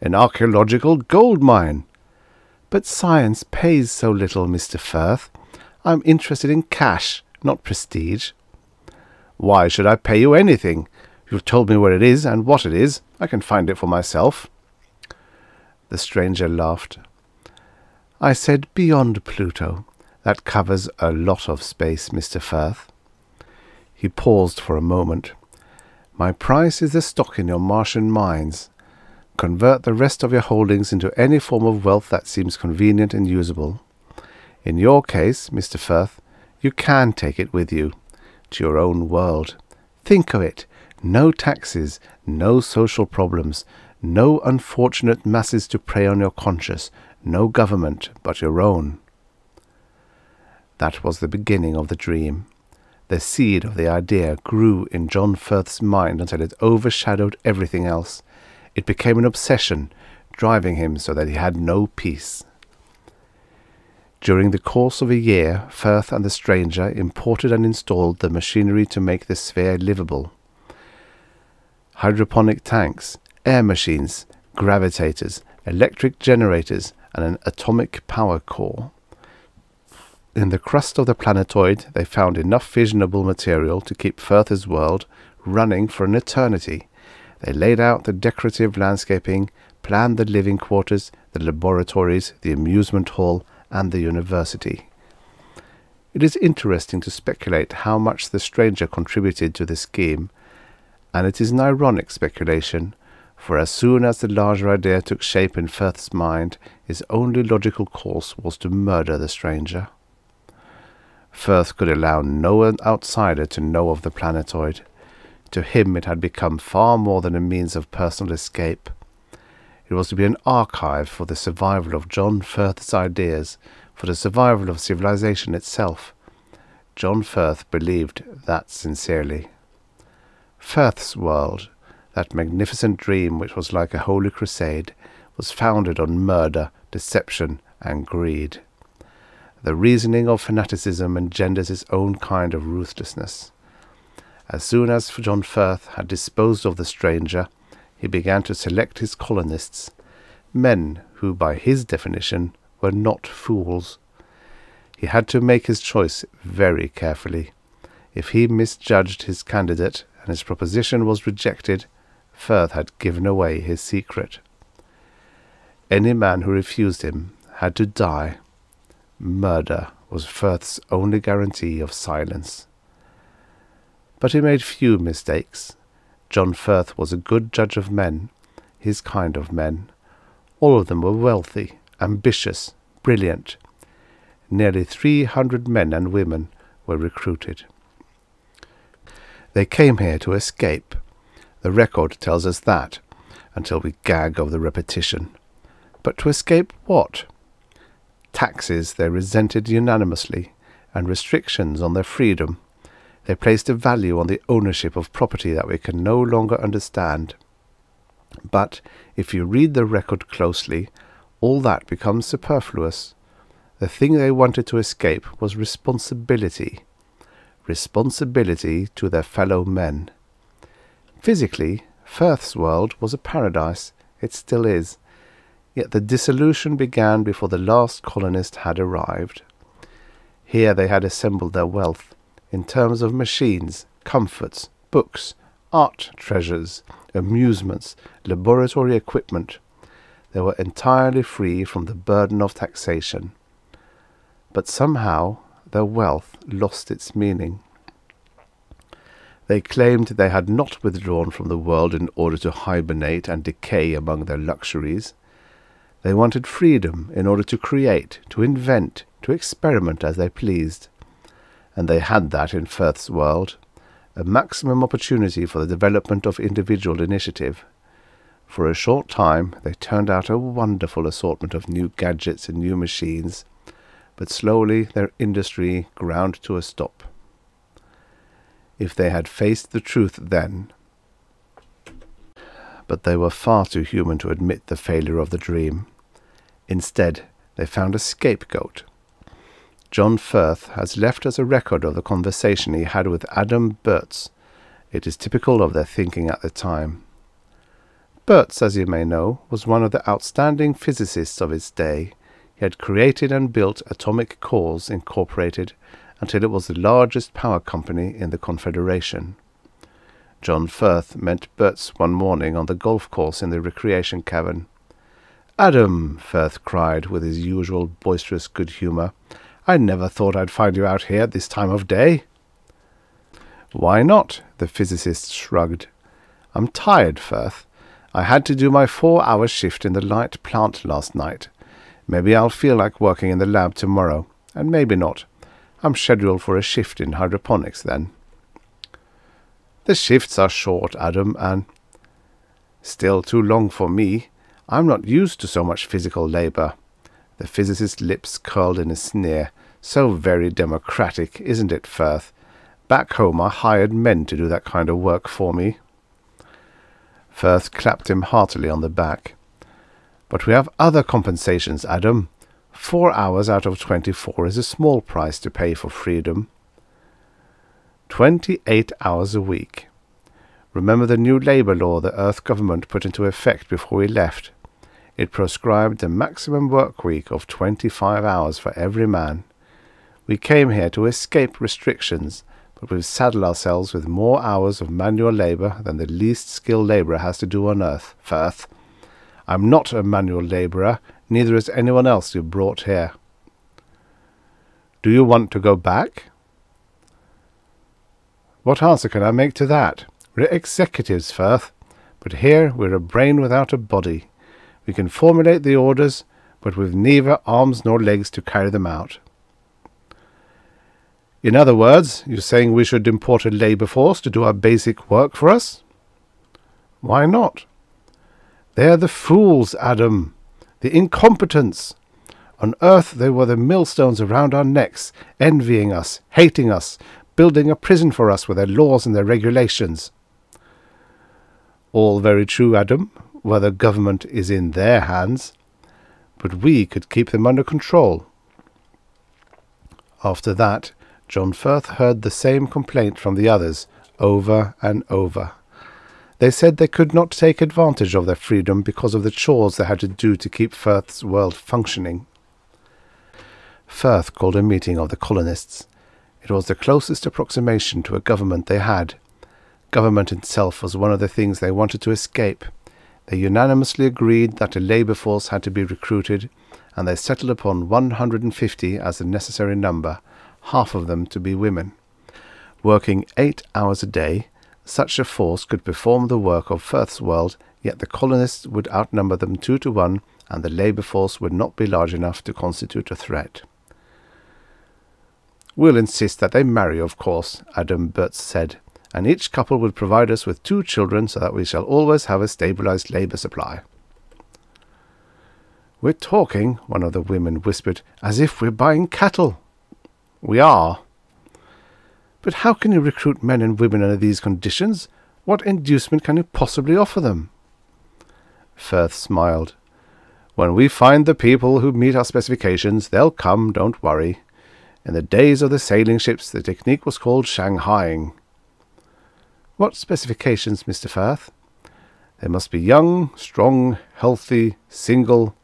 An archaeological gold mine. But science pays so little, Mr. Firth. I'm interested in cash, not prestige. Why should I pay you anything? You've told me where it is and what it is. I can find it for myself. The stranger laughed. I said beyond Pluto. That covers a lot of space, Mr. Firth. He paused for a moment. My price is the stock in your Martian mines. Convert the rest of your holdings into any form of wealth that seems convenient and usable. In your case, Mr. Firth, you can take it with you to your own world. Think of it. No taxes, no social problems, no unfortunate masses to prey on your conscience, no government but your own. That was the beginning of the dream. The seed of the idea grew in John Firth's mind until it overshadowed everything else. It became an obsession, driving him so that he had no peace. During the course of a year, Firth and the stranger imported and installed the machinery to make the sphere livable. Hydroponic tanks, air machines, gravitators, electric generators, and an atomic power core. In the crust of the planetoid, they found enough fissionable material to keep Firth's world running for an eternity. They laid out the decorative landscaping, planned the living quarters, the laboratories, the amusement hall, and the university. It is interesting to speculate how much the stranger contributed to the scheme, and it is an ironic speculation, for as soon as the larger idea took shape in Firth's mind, his only logical course was to murder the stranger. Firth could allow no outsider to know of the planetoid. To him it had become far more than a means of personal escape. It was to be an archive for the survival of John Firth's ideas, for the survival of civilization itself. John Firth believed that sincerely. Firth's world, that magnificent dream which was like a holy crusade, was founded on murder, deception, and greed. The reasoning of fanaticism engenders its own kind of ruthlessness. As soon as John Firth had disposed of the stranger, he began to select his colonists, men who, by his definition, were not fools. He had to make his choice very carefully. If he misjudged his candidate and his proposition was rejected, Firth had given away his secret. Any man who refused him had to die. Murder was Firth's only guarantee of silence. But he made few mistakes. John Firth was a good judge of men, his kind of men. All of them were wealthy, ambitious, brilliant. Nearly three hundred men and women were recruited. They came here to escape. The record tells us that, until we gag of the repetition. But to escape what? Taxes they resented unanimously, and restrictions on their freedom. They placed a value on the ownership of property that we can no longer understand. But if you read the record closely, all that becomes superfluous. The thing they wanted to escape was responsibility. Responsibility to their fellow men. Physically, Firth's world was a paradise. It still is. Yet the dissolution began before the last colonist had arrived. Here they had assembled their wealth, in terms of machines, comforts, books, art treasures, amusements, laboratory equipment. They were entirely free from the burden of taxation. But somehow their wealth lost its meaning. They claimed they had not withdrawn from the world in order to hibernate and decay among their luxuries. They wanted freedom in order to create, to invent, to experiment as they pleased. And they had that in Firth's world a maximum opportunity for the development of individual initiative. For a short time, they turned out a wonderful assortment of new gadgets and new machines, but slowly their industry ground to a stop if they had faced the truth then. But they were far too human to admit the failure of the dream. Instead, they found a scapegoat. John Firth has left us a record of the conversation he had with Adam Burts. It is typical of their thinking at the time. Burts, as you may know, was one of the outstanding physicists of his day. He had created and built Atomic Cores Incorporated until it was the largest power company in the Confederation. John Firth met Burts one morning on the golf course in the recreation cavern. Adam, Firth cried with his usual boisterous good humour, I never thought I'd find you out here at this time of day. Why not? the physicist shrugged. I'm tired, Firth. I had to do my four-hour shift in the light plant last night. Maybe I'll feel like working in the lab tomorrow, and maybe not. I'm scheduled for a shift in hydroponics then. The shifts are short, Adam, and still too long for me. I'm not used to so much physical labour. The physicist's lips curled in a sneer. So very democratic, isn't it, Firth? Back home I hired men to do that kind of work for me. Firth clapped him heartily on the back. But we have other compensations, Adam. Four hours out of twenty-four is a small price to pay for freedom. Twenty-eight hours a week. Remember the new labour law the Earth government put into effect before we left? It proscribed a maximum work week of twenty-five hours for every man. We came here to escape restrictions, but we've saddled ourselves with more hours of manual labour than the least skilled labourer has to do on Earth, Firth. I'm not a manual labourer, neither is anyone else you brought here. Do you want to go back? What answer can I make to that? We're executives, Firth, but here we're a brain without a body. We can formulate the orders, but with neither arms nor legs to carry them out. In other words, you're saying we should import a labour force to do our basic work for us? Why not? They're the fools, Adam the incompetents. On earth they were the millstones around our necks, envying us, hating us, building a prison for us with their laws and their regulations. All very true, Adam, where the government is in their hands, but we could keep them under control. After that, John Firth heard the same complaint from the others, over and over. They said they could not take advantage of their freedom because of the chores they had to do to keep Firth's world functioning. Firth called a meeting of the colonists. It was the closest approximation to a government they had. Government itself was one of the things they wanted to escape. They unanimously agreed that a labour force had to be recruited, and they settled upon 150 as the necessary number, half of them to be women. Working eight hours a day, such a force could perform the work of Firth's world, yet the colonists would outnumber them two to one, and the labour force would not be large enough to constitute a threat. We'll insist that they marry, of course, Adam Burtz said, and each couple would provide us with two children so that we shall always have a stabilized labour supply. We're talking, one of the women whispered, as if we're buying cattle. We are, but how can you recruit men and women under these conditions? What inducement can you possibly offer them? Firth smiled. When we find the people who meet our specifications, they'll come, don't worry. In the days of the sailing ships, the technique was called Shanghaiing. What specifications, Mr. Firth? They must be young, strong, healthy, single,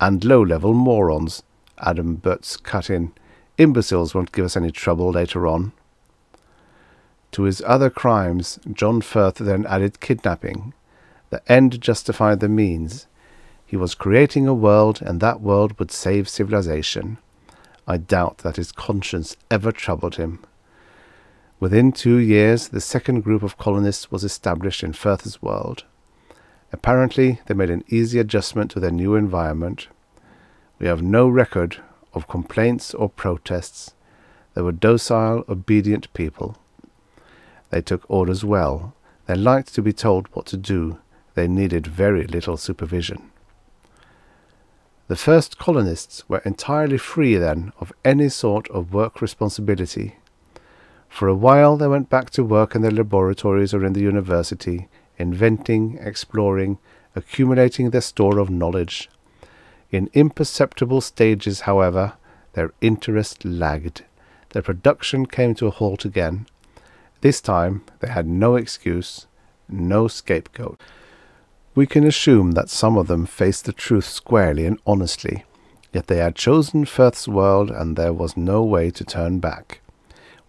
and low-level morons, Adam Butts cut in. Imbeciles won't give us any trouble later on. To his other crimes, John Firth then added kidnapping. The end justified the means. He was creating a world, and that world would save civilization. I doubt that his conscience ever troubled him. Within two years, the second group of colonists was established in Firth's world. Apparently, they made an easy adjustment to their new environment. We have no record of complaints or protests. They were docile, obedient people. They took orders well. They liked to be told what to do. They needed very little supervision. The first colonists were entirely free then of any sort of work responsibility. For a while they went back to work in their laboratories or in the university, inventing, exploring, accumulating their store of knowledge. In imperceptible stages, however, their interest lagged. Their production came to a halt again. This time they had no excuse, no scapegoat. We can assume that some of them faced the truth squarely and honestly, yet they had chosen Firth's world and there was no way to turn back.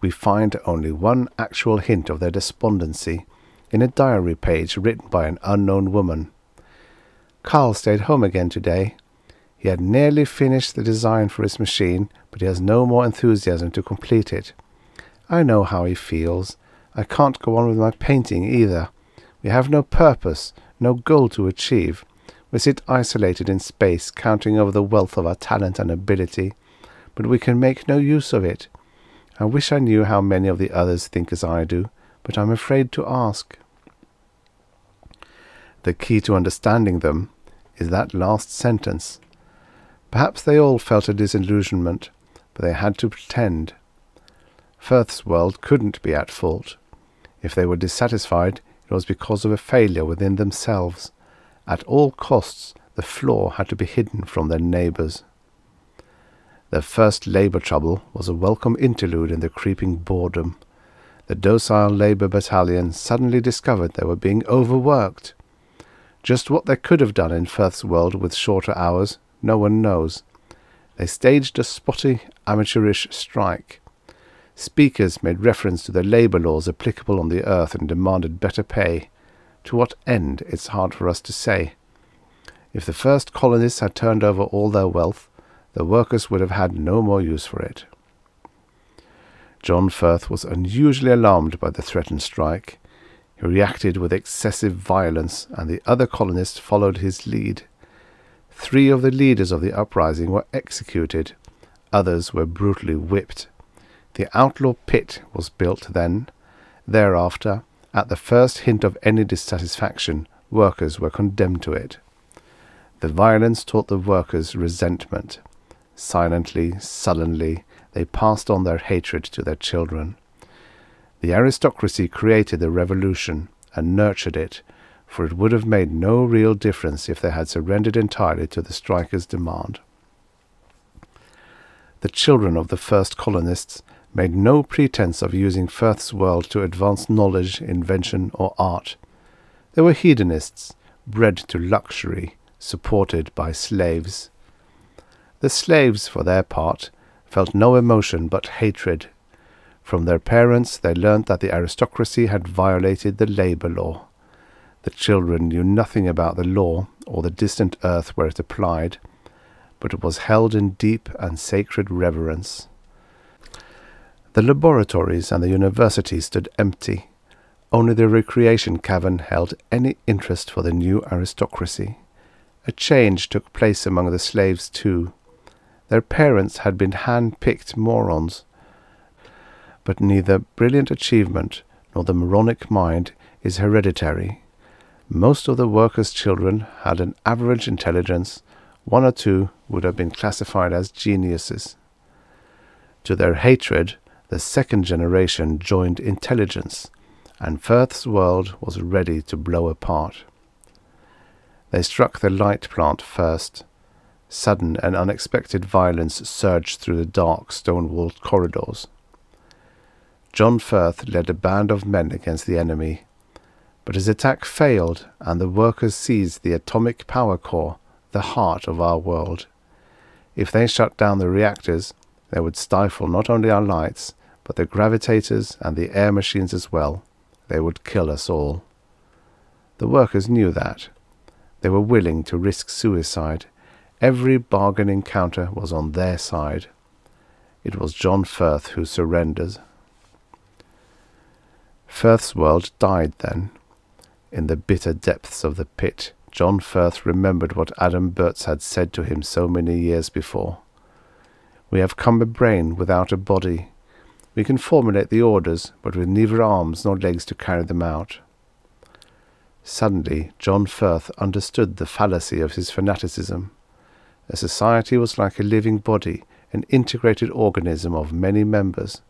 We find only one actual hint of their despondency in a diary page written by an unknown woman. Carl stayed home again today. He had nearly finished the design for his machine, but he has no more enthusiasm to complete it. I know how he feels. I can't go on with my painting either. We have no purpose, no goal to achieve. We sit isolated in space, counting over the wealth of our talent and ability, but we can make no use of it. I wish I knew how many of the others think as I do, but I'm afraid to ask. The key to understanding them is that last sentence. Perhaps they all felt a disillusionment, but they had to pretend. Firth's world couldn't be at fault. If they were dissatisfied, it was because of a failure within themselves. At all costs, the flaw had to be hidden from their neighbours. Their first labour trouble was a welcome interlude in the creeping boredom. The docile Labour battalion suddenly discovered they were being overworked. Just what they could have done in Firth's world with shorter hours, no one knows. They staged a spotty, amateurish strike. Speakers made reference to the labour laws applicable on the earth and demanded better pay. To what end, it's hard for us to say. If the first colonists had turned over all their wealth, the workers would have had no more use for it. John Firth was unusually alarmed by the threatened strike. He reacted with excessive violence, and the other colonists followed his lead. Three of the leaders of the uprising were executed. Others were brutally whipped. The outlaw pit was built then. Thereafter, at the first hint of any dissatisfaction, workers were condemned to it. The violence taught the workers resentment. Silently, sullenly, they passed on their hatred to their children. The aristocracy created the revolution and nurtured it, for it would have made no real difference if they had surrendered entirely to the strikers' demand. The children of the first colonists made no pretense of using Firth's world to advance knowledge, invention, or art. They were hedonists, bred to luxury, supported by slaves. The slaves, for their part, felt no emotion but hatred from their parents they learnt that the aristocracy had violated the labour law. The children knew nothing about the law or the distant earth where it applied, but it was held in deep and sacred reverence. The laboratories and the university stood empty. Only the recreation cavern held any interest for the new aristocracy. A change took place among the slaves too. Their parents had been hand-picked morons but neither brilliant achievement nor the moronic mind is hereditary. Most of the workers' children had an average intelligence, one or two would have been classified as geniuses. To their hatred, the second generation joined intelligence, and Firth's world was ready to blow apart. They struck the light plant first. Sudden and unexpected violence surged through the dark, stone-walled corridors. John Firth led a band of men against the enemy, but his attack failed and the workers seized the atomic power core, the heart of our world. If they shut down the reactors, they would stifle not only our lights, but the gravitators and the air machines as well. They would kill us all. The workers knew that. They were willing to risk suicide. Every bargain encounter was on their side. It was John Firth who surrendered. Firth's world died then. In the bitter depths of the pit, John Firth remembered what Adam Burtz had said to him so many years before. We have come a brain without a body. We can formulate the orders, but with neither arms nor legs to carry them out. Suddenly, John Firth understood the fallacy of his fanaticism. A society was like a living body, an integrated organism of many members.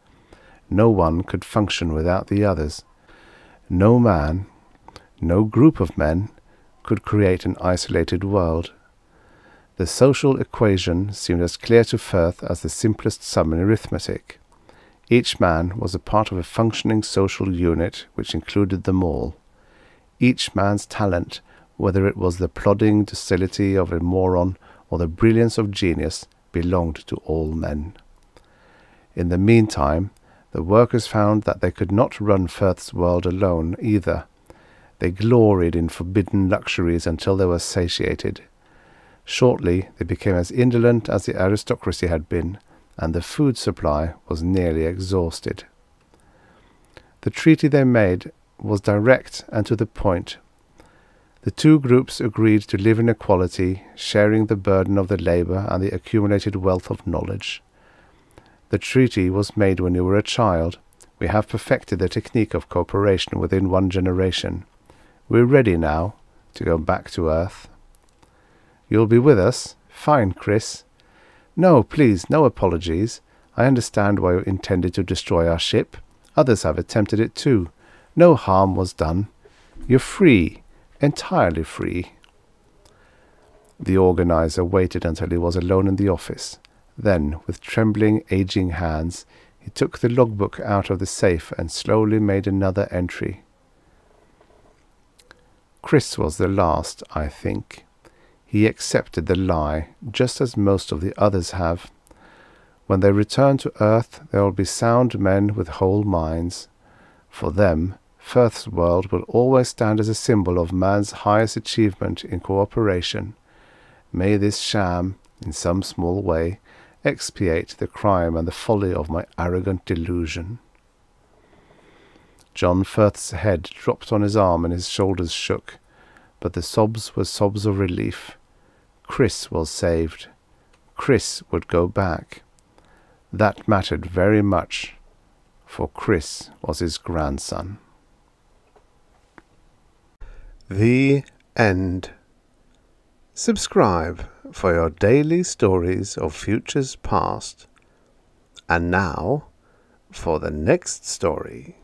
No one could function without the others. No man, no group of men, could create an isolated world. The social equation seemed as clear to Firth as the simplest sum in arithmetic. Each man was a part of a functioning social unit which included them all. Each man's talent, whether it was the plodding docility of a moron or the brilliance of genius, belonged to all men. In the meantime, the workers found that they could not run Firth's world alone either. They gloried in forbidden luxuries until they were satiated. Shortly they became as indolent as the aristocracy had been, and the food supply was nearly exhausted. The treaty they made was direct and to the point. The two groups agreed to live in equality, sharing the burden of the labour and the accumulated wealth of knowledge. The treaty was made when you were a child. We have perfected the technique of cooperation within one generation. We're ready now to go back to Earth. You'll be with us? Fine, Chris. No, please, no apologies. I understand why you intended to destroy our ship. Others have attempted it too. No harm was done. You're free, entirely free. The organizer waited until he was alone in the office. Then, with trembling, aging hands, he took the logbook out of the safe and slowly made another entry. Chris was the last, I think. He accepted the lie, just as most of the others have. When they return to Earth, they will be sound men with whole minds. For them, Firth's world will always stand as a symbol of man's highest achievement in cooperation. May this sham, in some small way, expiate the crime and the folly of my arrogant delusion. John Firth's head dropped on his arm and his shoulders shook, but the sobs were sobs of relief. Chris was saved. Chris would go back. That mattered very much, for Chris was his grandson. The End. Subscribe for your daily stories of futures past. And now for the next story.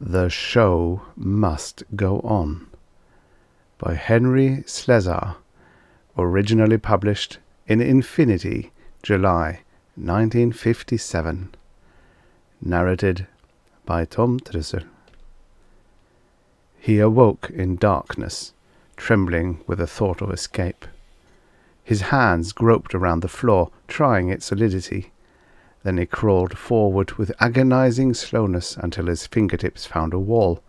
The Show Must Go On by Henry Slesar, originally published in Infinity, July 1957. Narrated by Tom Trussel. He awoke in darkness trembling with the thought of escape. His hands groped around the floor, trying its solidity. Then he crawled forward with agonizing slowness until his fingertips found a wall.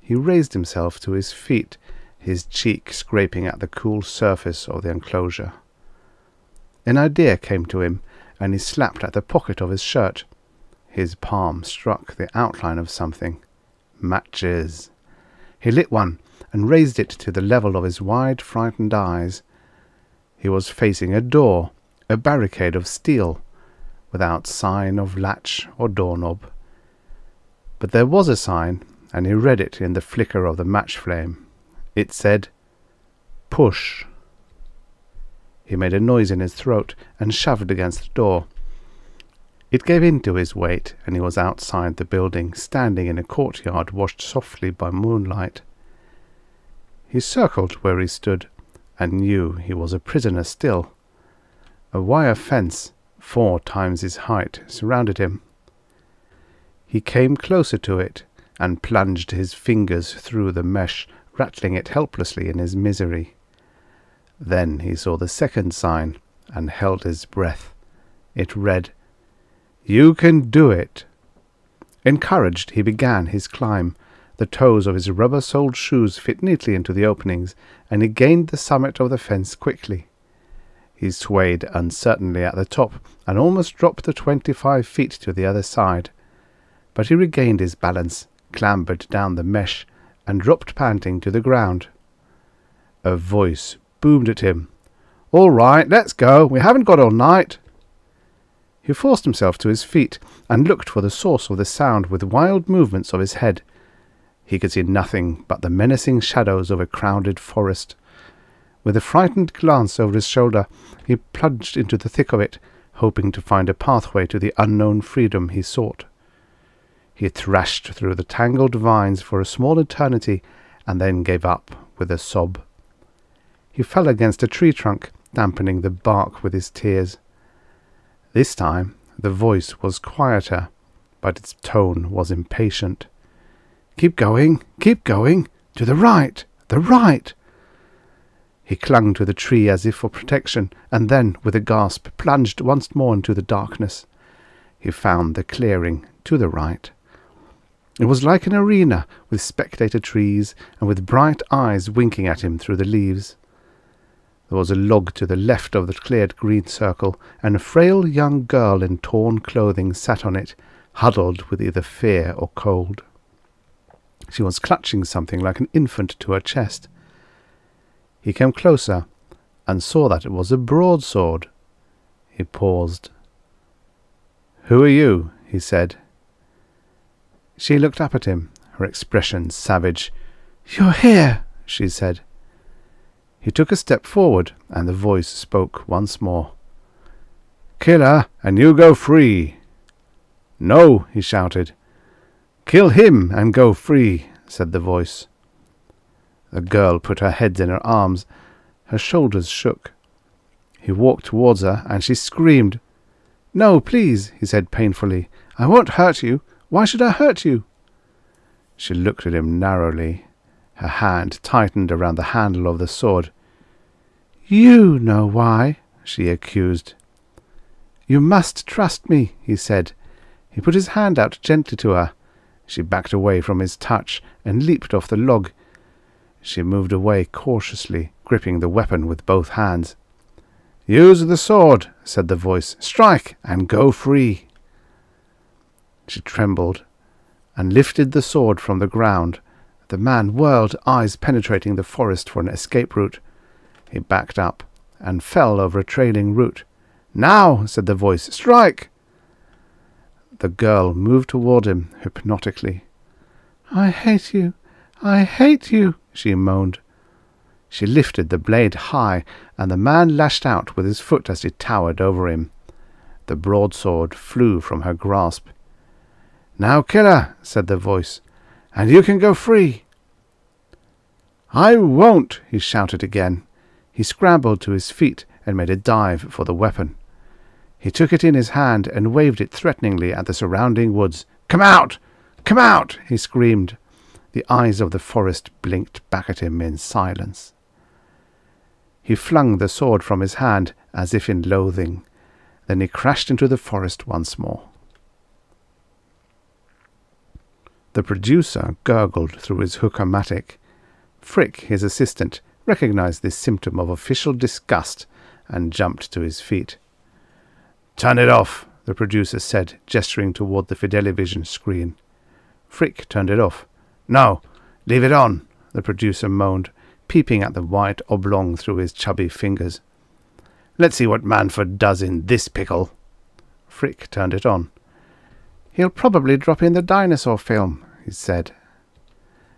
He raised himself to his feet, his cheek scraping at the cool surface of the enclosure. An idea came to him, and he slapped at the pocket of his shirt. His palm struck the outline of something. Matches. He lit one and raised it to the level of his wide, frightened eyes. He was facing a door, a barricade of steel, without sign of latch or doorknob. But there was a sign, and he read it in the flicker of the match flame. It said, Push. He made a noise in his throat and shoved against the door. It gave in to his weight, and he was outside the building, standing in a courtyard washed softly by moonlight. He circled where he stood, and knew he was a prisoner still. A wire fence, four times his height, surrounded him. He came closer to it and plunged his fingers through the mesh, rattling it helplessly in his misery. Then he saw the second sign and held his breath. It read, You can do it. Encouraged, he began his climb. The toes of his rubber soled shoes fit neatly into the openings, and he gained the summit of the fence quickly. He swayed uncertainly at the top and almost dropped the twenty five feet to the other side. But he regained his balance, clambered down the mesh, and dropped panting to the ground. A voice boomed at him. All right, let's go. We haven't got all night. He forced himself to his feet and looked for the source of the sound with wild movements of his head. He could see nothing but the menacing shadows of a crowded forest. With a frightened glance over his shoulder, he plunged into the thick of it, hoping to find a pathway to the unknown freedom he sought. He thrashed through the tangled vines for a small eternity and then gave up with a sob. He fell against a tree trunk, dampening the bark with his tears. This time the voice was quieter, but its tone was impatient. Keep going, keep going, to the right, the right. He clung to the tree as if for protection, and then, with a gasp, plunged once more into the darkness. He found the clearing to the right. It was like an arena with spectator trees and with bright eyes winking at him through the leaves. There was a log to the left of the cleared green circle, and a frail young girl in torn clothing sat on it, huddled with either fear or cold. She was clutching something like an infant to her chest. He came closer and saw that it was a broadsword. He paused. Who are you? he said. She looked up at him, her expression savage. You're here, she said. He took a step forward, and the voice spoke once more. Kill her, and you go free. No, he shouted. Kill him, and go free, said the voice. The girl put her head in her arms. Her shoulders shook. He walked towards her, and she screamed. No, please, he said painfully. I won't hurt you. Why should I hurt you? She looked at him narrowly. Her hand tightened around the handle of the sword. You know why, she accused. You must trust me, he said. He put his hand out gently to her. She backed away from his touch and leaped off the log. She moved away cautiously, gripping the weapon with both hands. Use the sword, said the voice. Strike and go free. She trembled and lifted the sword from the ground. The man whirled, eyes penetrating the forest for an escape route. He backed up and fell over a trailing root. Now, said the voice, strike! The girl moved toward him hypnotically. I hate you, I hate you, she moaned. She lifted the blade high, and the man lashed out with his foot as he towered over him. The broadsword flew from her grasp. Now kill her, said the voice, and you can go free. I won't, he shouted again. He scrambled to his feet and made a dive for the weapon. He took it in his hand and waved it threateningly at the surrounding woods. Come out! Come out! he screamed. The eyes of the forest blinked back at him in silence. He flung the sword from his hand as if in loathing. Then he crashed into the forest once more. The producer gurgled through his hookah-matic. Frick, his assistant, recognized this symptom of official disgust and jumped to his feet. Turn it off, the producer said, gesturing toward the Fidelivision screen. Frick turned it off. No, leave it on, the producer moaned, peeping at the white oblong through his chubby fingers. Let's see what Manford does in this pickle. Frick turned it on. He'll probably drop in the dinosaur film, he said.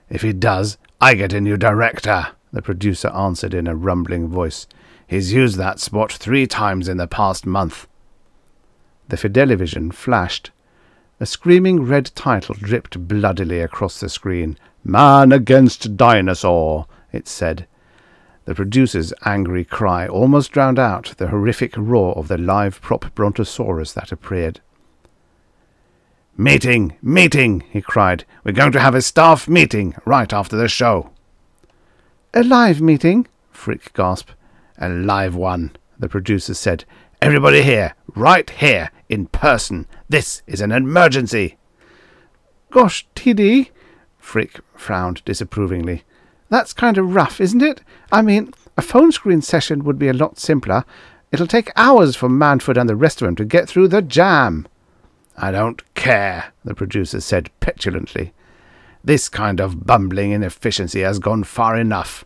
If he does, I get a new director, the producer answered in a rumbling voice. He's used that spot three times in the past month. The Fidelivision flashed. A screaming red title dripped bloodily across the screen. Man against dinosaur, it said. The producer's angry cry almost drowned out the horrific roar of the live prop brontosaurus that appeared. Meeting! Meeting! he cried. We're going to have a staff meeting right after the show. A live meeting? Frick gasped. A live one, the producer said. Everybody here, right here, in person. This is an emergency. Gosh, TD, Frick frowned disapprovingly. That's kind of rough, isn't it? I mean, a phone screen session would be a lot simpler. It'll take hours for Manford and the rest of them to get through the jam. I don't care, the producer said petulantly. This kind of bumbling inefficiency has gone far enough.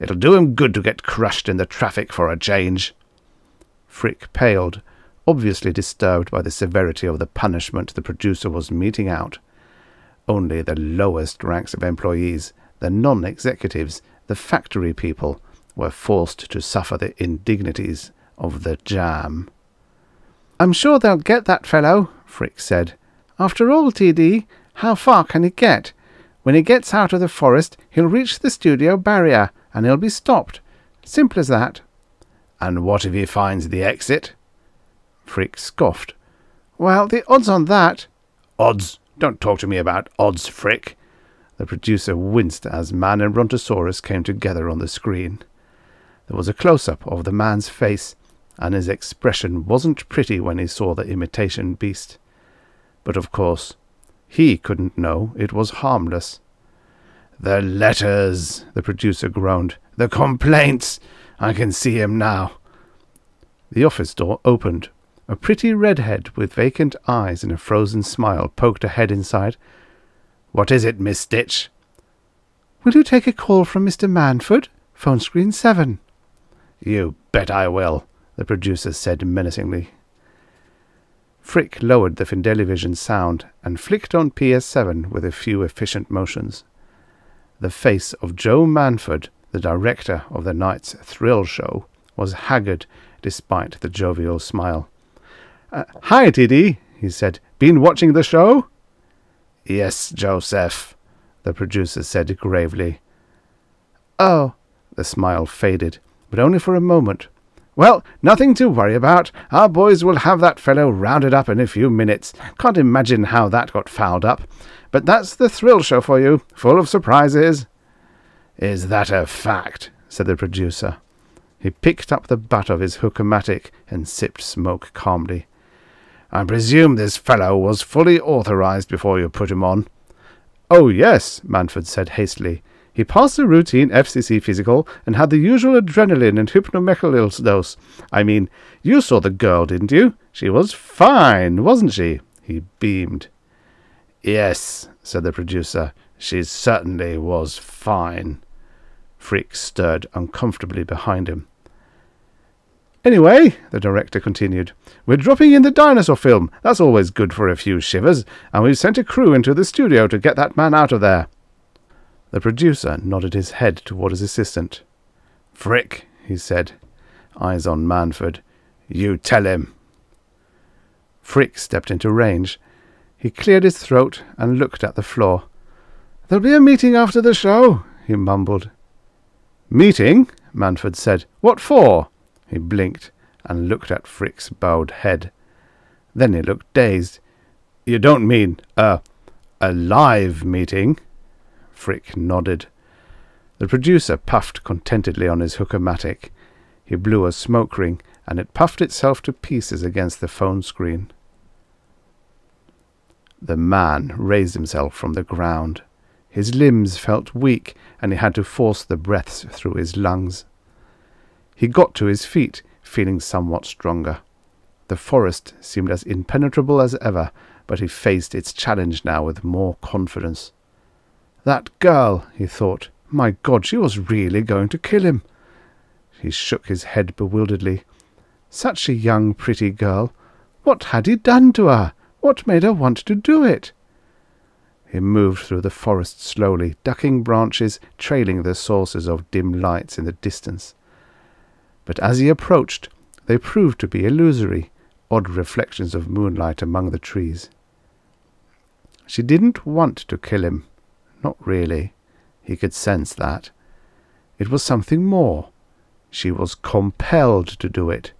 It'll do him good to get crushed in the traffic for a change. Frick paled, obviously disturbed by the severity of the punishment the producer was meting out. Only the lowest ranks of employees, the non-executives, the factory people, were forced to suffer the indignities of the jam. I'm sure they'll get that fellow, Frick said. After all, TD, how far can he get? When he gets out of the forest, he'll reach the studio barrier, and he'll be stopped. Simple as that. And what if he finds the exit? Frick scoffed. Well, the odds on that... Odds? Don't talk to me about odds, Frick. The producer winced as man and Brontosaurus came together on the screen. There was a close-up of the man's face, and his expression wasn't pretty when he saw the imitation beast. But of course, he couldn't know it was harmless. The letters, the producer groaned. The complaints. I can see him now. The office door opened. A pretty redhead with vacant eyes and a frozen smile poked a head inside. What is it, Miss Stitch? Will you take a call from Mr. Manford? Phone screen seven. You bet I will, the producer said menacingly. Frick lowered the Fidelivision sound and flicked on PS7 with a few efficient motions. The face of Joe Manford, the director of the night's thrill show, was haggard despite the jovial smile. Uh, Hi, TD, he said. Been watching the show? Yes, Joseph, the producer said gravely. Oh, the smile faded, but only for a moment. Well, nothing to worry about. Our boys will have that fellow rounded up in a few minutes. Can't imagine how that got fouled up. But that's the thrill show for you, full of surprises. Is that a fact? said the producer. He picked up the butt of his hook-o-matic and sipped smoke calmly. I presume this fellow was fully authorized before you put him on. Oh, yes, Manford said hastily. He passed the routine FCC physical and had the usual adrenaline and hypnomecalil dose. I mean, you saw the girl, didn't you? She was fine, wasn't she? He beamed. Yes, said the producer. She certainly was fine. Frick stirred uncomfortably behind him. Anyway, the director continued, we're dropping in the dinosaur film. That's always good for a few shivers, and we've sent a crew into the studio to get that man out of there. The producer nodded his head toward his assistant. Frick, he said, eyes on Manford. You tell him. Frick stepped into range. He cleared his throat and looked at the floor. There'll be a meeting after the show, he mumbled. Meeting? Manford said. What for? He blinked and looked at Frick's bowed head. Then he looked dazed. You don't mean a a live meeting? Frick nodded. The producer puffed contentedly on his hook-o-matic. He blew a smoke ring, and it puffed itself to pieces against the phone screen. The man raised himself from the ground. His limbs felt weak, and he had to force the breaths through his lungs. He got to his feet, feeling somewhat stronger. The forest seemed as impenetrable as ever, but he faced its challenge now with more confidence. That girl, he thought. My God, she was really going to kill him. He shook his head bewilderedly. Such a young, pretty girl. What had he done to her? What made her want to do it? He moved through the forest slowly, ducking branches, trailing the sources of dim lights in the distance. But as he approached, they proved to be illusory, odd reflections of moonlight among the trees. She didn't want to kill him. Not really. He could sense that. It was something more, She was compelled to do it.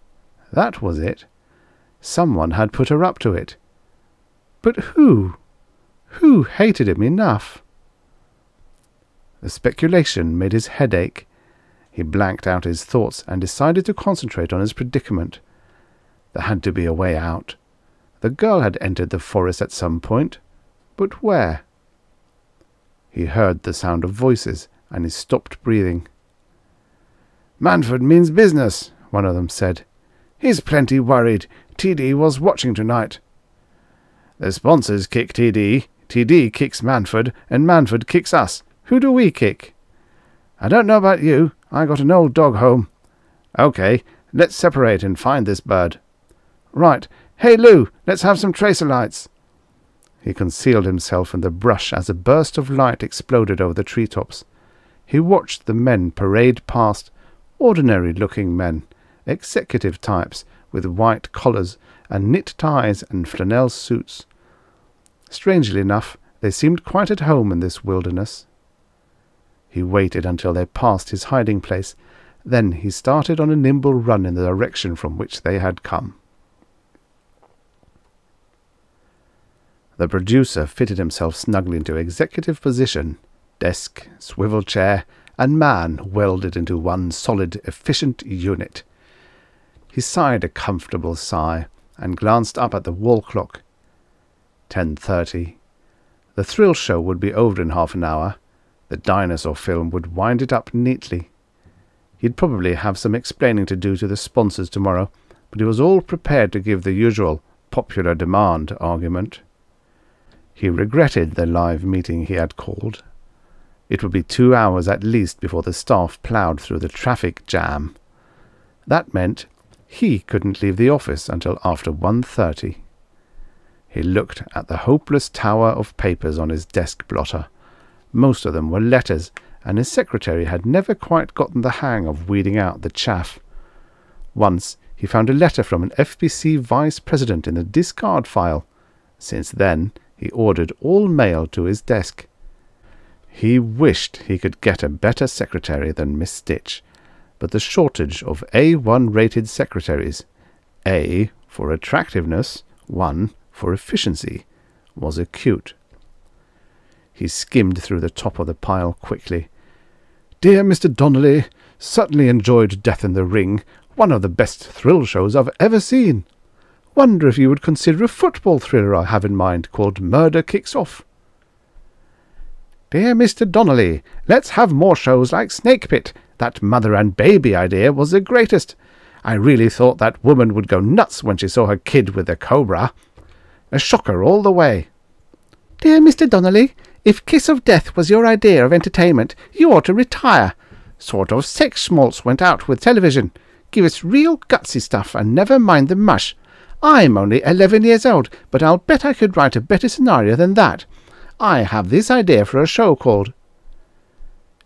That was it. Someone had put her up to it. But who? Who hated him enough? The speculation made his head ache. He blanked out his thoughts and decided to concentrate on his predicament. There had to be a way out. The girl had entered the forest at some point, but where? He heard the sound of voices, and he stopped breathing. Manford means business, one of them said. He's plenty worried. TD was watching tonight. The sponsors kick TD, TD kicks Manford, and Manford kicks us. Who do we kick? I don't know about you. I got an old dog home. Okay, let's separate and find this bird. Right. Hey, Lou, let's have some tracer lights. He concealed himself in the brush as a burst of light exploded over the treetops. He watched the men parade past, ordinary-looking men, executive types with white collars and knit ties and flannel suits. Strangely enough, they seemed quite at home in this wilderness. He waited until they passed his hiding place. Then he started on a nimble run in the direction from which they had come. The producer fitted himself snugly into executive position. Desk, swivel chair, and man welded into one solid, efficient unit. He sighed a comfortable sigh and glanced up at the wall clock. Ten thirty. The thrill show would be over in half an hour. The dinosaur film would wind it up neatly. He'd probably have some explaining to do to the sponsors tomorrow, but he was all prepared to give the usual popular demand argument. He regretted the live meeting he had called. It would be two hours at least before the staff ploughed through the traffic jam. That meant he couldn't leave the office until after one thirty. He looked at the hopeless tower of papers on his desk blotter. Most of them were letters, and his secretary had never quite gotten the hang of weeding out the chaff. Once he found a letter from an FBC vice president in the discard file. Since then he ordered all mail to his desk. He wished he could get a better secretary than Miss Stitch, but the shortage of A1 rated secretaries, A for attractiveness, 1 for efficiency, was acute. He skimmed through the top of the pile quickly. Dear Mr. Donnelly, certainly enjoyed Death in the Ring, one of the best thrill shows I've ever seen. Wonder if you would consider a football thriller I have in mind called Murder Kicks Off. Dear Mr. Donnelly, let's have more shows like Snake Pit. That mother and baby idea was the greatest. I really thought that woman would go nuts when she saw her kid with the cobra. A shocker all the way. Dear Mr. Donnelly, if Kiss of Death was your idea of entertainment, you ought to retire. Sort of sex schmaltz went out with television. Give us real gutsy stuff and never mind the mush. I'm only eleven years old, but I'll bet I could write a better scenario than that. I have this idea for a show called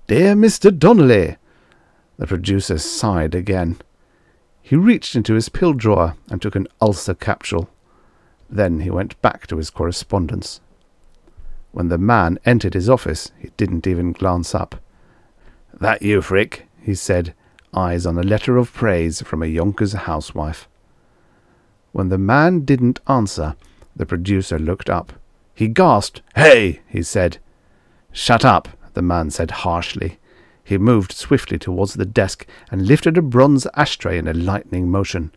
Dear Mr. Donnelly. The producer sighed again. He reached into his pill drawer and took an ulcer capsule. Then he went back to his correspondence. When the man entered his office, he didn't even glance up. That you, Frick? he said, eyes on a letter of praise from a Yonkers housewife. When the man didn't answer, the producer looked up. He gasped. Hey! he said. Shut up, the man said harshly. He moved swiftly towards the desk and lifted a bronze ashtray in a lightning motion.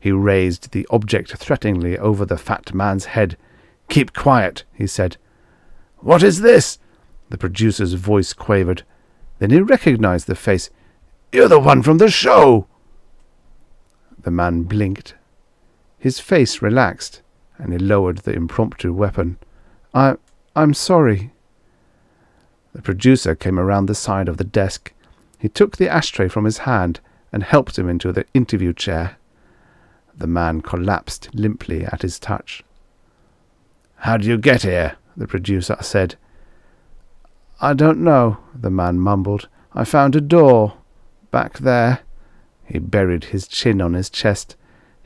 He raised the object threateningly over the fat man's head. Keep quiet, he said. What is this? The producer's voice quavered. Then he recognized the face. You're the one from the show! The man blinked. His face relaxed, and he lowered the impromptu weapon. I, I'm sorry. The producer came around the side of the desk. He took the ashtray from his hand and helped him into the interview chair. The man collapsed limply at his touch. How did you get here? the producer said. I don't know, the man mumbled. I found a door. Back there. He buried his chin on his chest.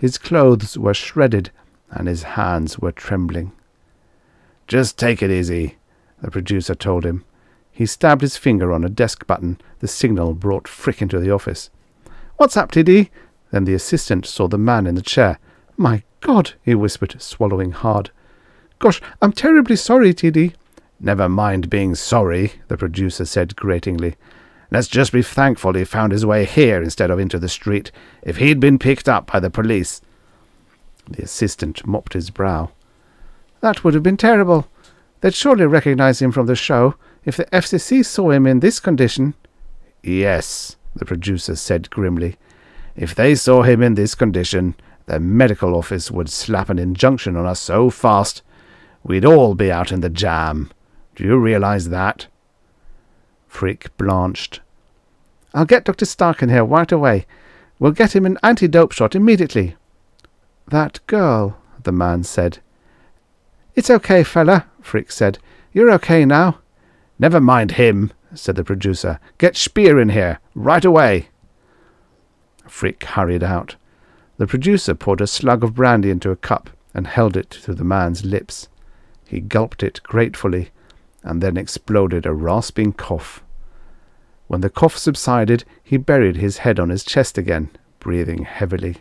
His clothes were shredded, and his hands were trembling. Just take it easy, the producer told him. He stabbed his finger on a desk button. The signal brought Frick into the office. What's up, TD? Then the assistant saw the man in the chair. My God, he whispered, swallowing hard. Gosh, I'm terribly sorry, TD. Never mind being sorry, the producer said gratingly. Let's just be thankful he found his way here instead of into the street. If he'd been picked up by the police. The assistant mopped his brow. That would have been terrible. They'd surely recognize him from the show if the FCC saw him in this condition. Yes, the producer said grimly. If they saw him in this condition, the medical office would slap an injunction on us so fast we'd all be out in the jam. Do you realize that? Frick blanched. I'll get Dr. Stark in here right away. We'll get him an antidote shot immediately. That girl, the man said. It's okay, fella, Frick said. You're okay now. Never mind him, said the producer. Get Spear in here, right away. Frick hurried out. The producer poured a slug of brandy into a cup and held it to the man's lips. He gulped it gratefully and then exploded a rasping cough. When the cough subsided, he buried his head on his chest again, breathing heavily.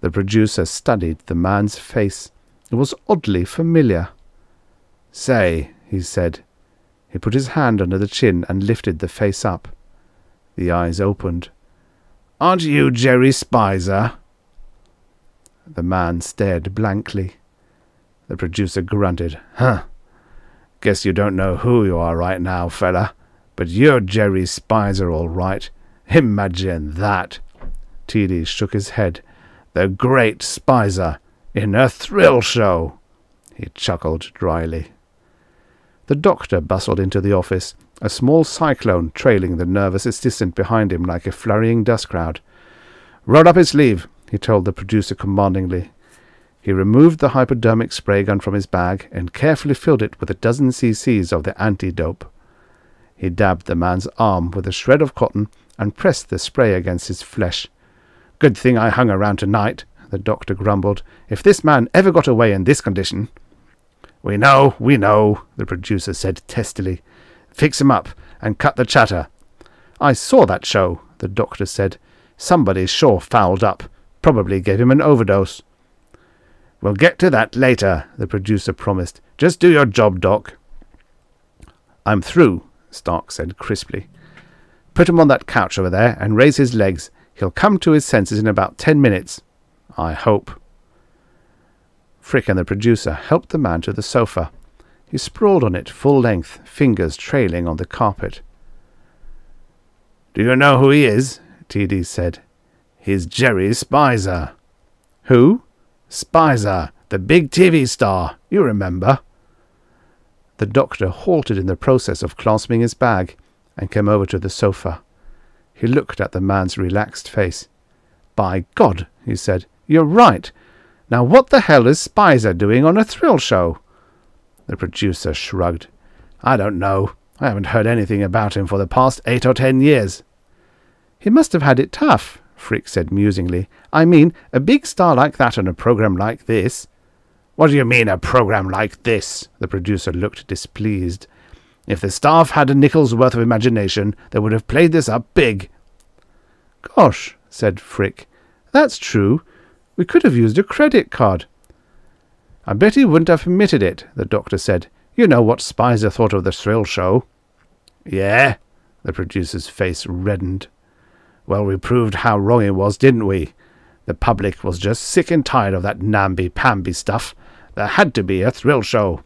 The producer studied the man's face. It was oddly familiar. Say, he said. He put his hand under the chin and lifted the face up. The eyes opened. Aren't you Jerry Spicer? The man stared blankly. The producer grunted. Huh. Guess you don't know who you are right now, fella. But you're spies are all right. Imagine that. TD shook his head. The great Spicer in a thrill show. He chuckled dryly. The doctor bustled into the office, a small cyclone trailing the nervous assistant behind him like a flurrying dust cloud. Roll up his sleeve, he told the producer commandingly. He removed the hypodermic spray gun from his bag and carefully filled it with a dozen cc's of the antidote. He dabbed the man's arm with a shred of cotton and pressed the spray against his flesh. Good thing I hung around tonight, the doctor grumbled. If this man ever got away in this condition. We know, we know, the producer said testily. Fix him up and cut the chatter. I saw that show, the doctor said. Somebody sure fouled up. Probably gave him an overdose. We'll get to that later, the producer promised. Just do your job, Doc. I'm through, Stark said crisply. Put him on that couch over there and raise his legs. He'll come to his senses in about ten minutes. I hope. Frick and the producer helped the man to the sofa. He sprawled on it full length, fingers trailing on the carpet. Do you know who he is? TD said. He's Jerry Spicer. Who? Spicer, the big TV star. You remember. The doctor halted in the process of clasping his bag and came over to the sofa. He looked at the man's relaxed face. By God, he said, you're right. Now what the hell is Spicer doing on a thrill show? The producer shrugged. I don't know. I haven't heard anything about him for the past eight or ten years. He must have had it tough, Frick said musingly. I mean, a big star like that on a program like this. What do you mean, a program like this? The producer looked displeased. If the staff had a nickel's worth of imagination, they would have played this up big. Gosh, said Frick, that's true. We could have used a credit card. I bet he wouldn't have permitted it, the doctor said. You know what Spicer thought of the thrill show. Yeah? The producer's face reddened. Well, we proved how wrong he was, didn't we? The public was just sick and tired of that namby-pamby stuff. There had to be a thrill show.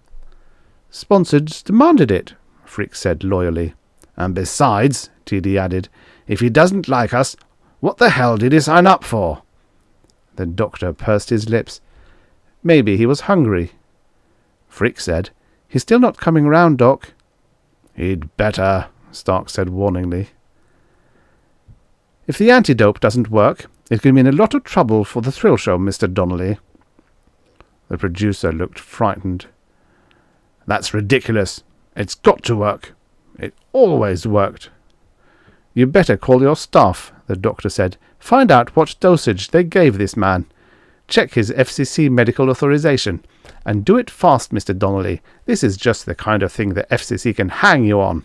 Sponsors demanded it, Frick said loyally. And besides, TD added, if he doesn't like us, what the hell did he sign up for? The doctor pursed his lips. Maybe he was hungry. Frick said, He's still not coming round, Doc. He'd better, Stark said warningly. If the antidote doesn't work, it could mean a lot of trouble for the thrill show, Mr. Donnelly. The producer looked frightened. That's ridiculous. It's got to work. It always worked. You better call your staff, the doctor said. Find out what dosage they gave this man. Check his FCC medical authorization. And do it fast, Mr. Donnelly. This is just the kind of thing the FCC can hang you on.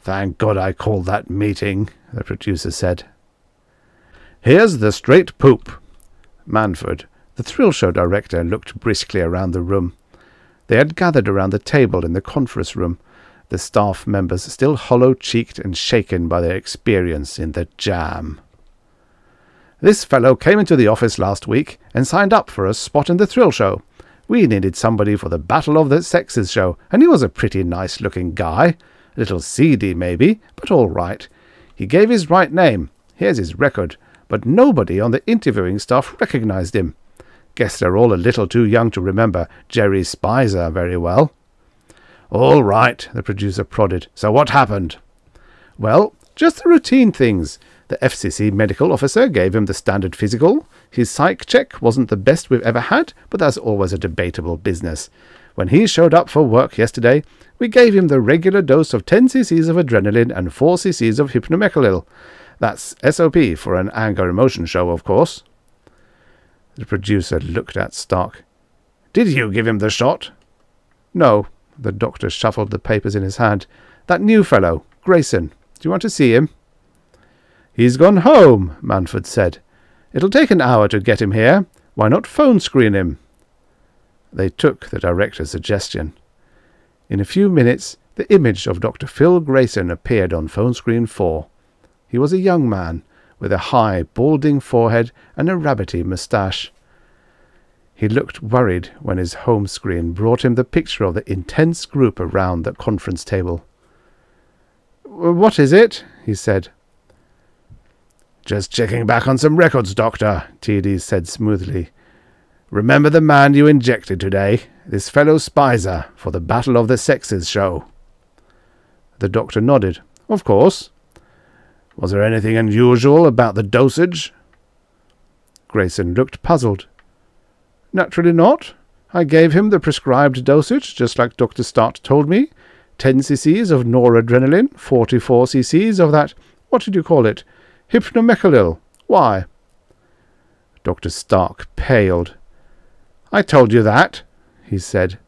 Thank God I called that meeting, the producer said. Here's the straight poop. Manford, the thrill show director, looked briskly around the room. They had gathered around the table in the conference room, the staff members still hollow cheeked and shaken by their experience in the jam. This fellow came into the office last week and signed up for a spot in the thrill show. We needed somebody for the Battle of the Sexes show, and he was a pretty nice looking guy. A little seedy, maybe, but all right. He gave his right name. Here's his record. But nobody on the interviewing staff recognized him. Guess they're all a little too young to remember Jerry Spicer very well. All right, the producer prodded. So what happened? Well, just the routine things. The FCC medical officer gave him the standard physical. His psych check wasn't the best we've ever had, but that's always a debatable business. When he showed up for work yesterday, we gave him the regular dose of 10 cc's of adrenaline and 4 cc's of hypnomecalil. That's SOP for an anger emotion show, of course. The producer looked at Stark. Did you give him the shot? No. The doctor shuffled the papers in his hand. That new fellow, Grayson. Do you want to see him? He's gone home, Manford said. It'll take an hour to get him here. Why not phone screen him? They took the director's suggestion. In a few minutes, the image of Dr. Phil Grayson appeared on phone screen 4. He was a young man, with a high, balding forehead and a rabbity moustache. He looked worried when his home screen brought him the picture of the intense group around the conference table. What is it? he said. Just checking back on some records, Doctor, TD said smoothly. Remember the man you injected today, this fellow Spicer, for the Battle of the Sexes show? The doctor nodded. Of course. Was there anything unusual about the dosage? Grayson looked puzzled. Naturally not. I gave him the prescribed dosage, just like Dr. Stark told me. 10 cc's of noradrenaline, 44 cc's of that, what did you call it, Hypnomecalil. Why? Dr. Stark paled. I told you that, he said.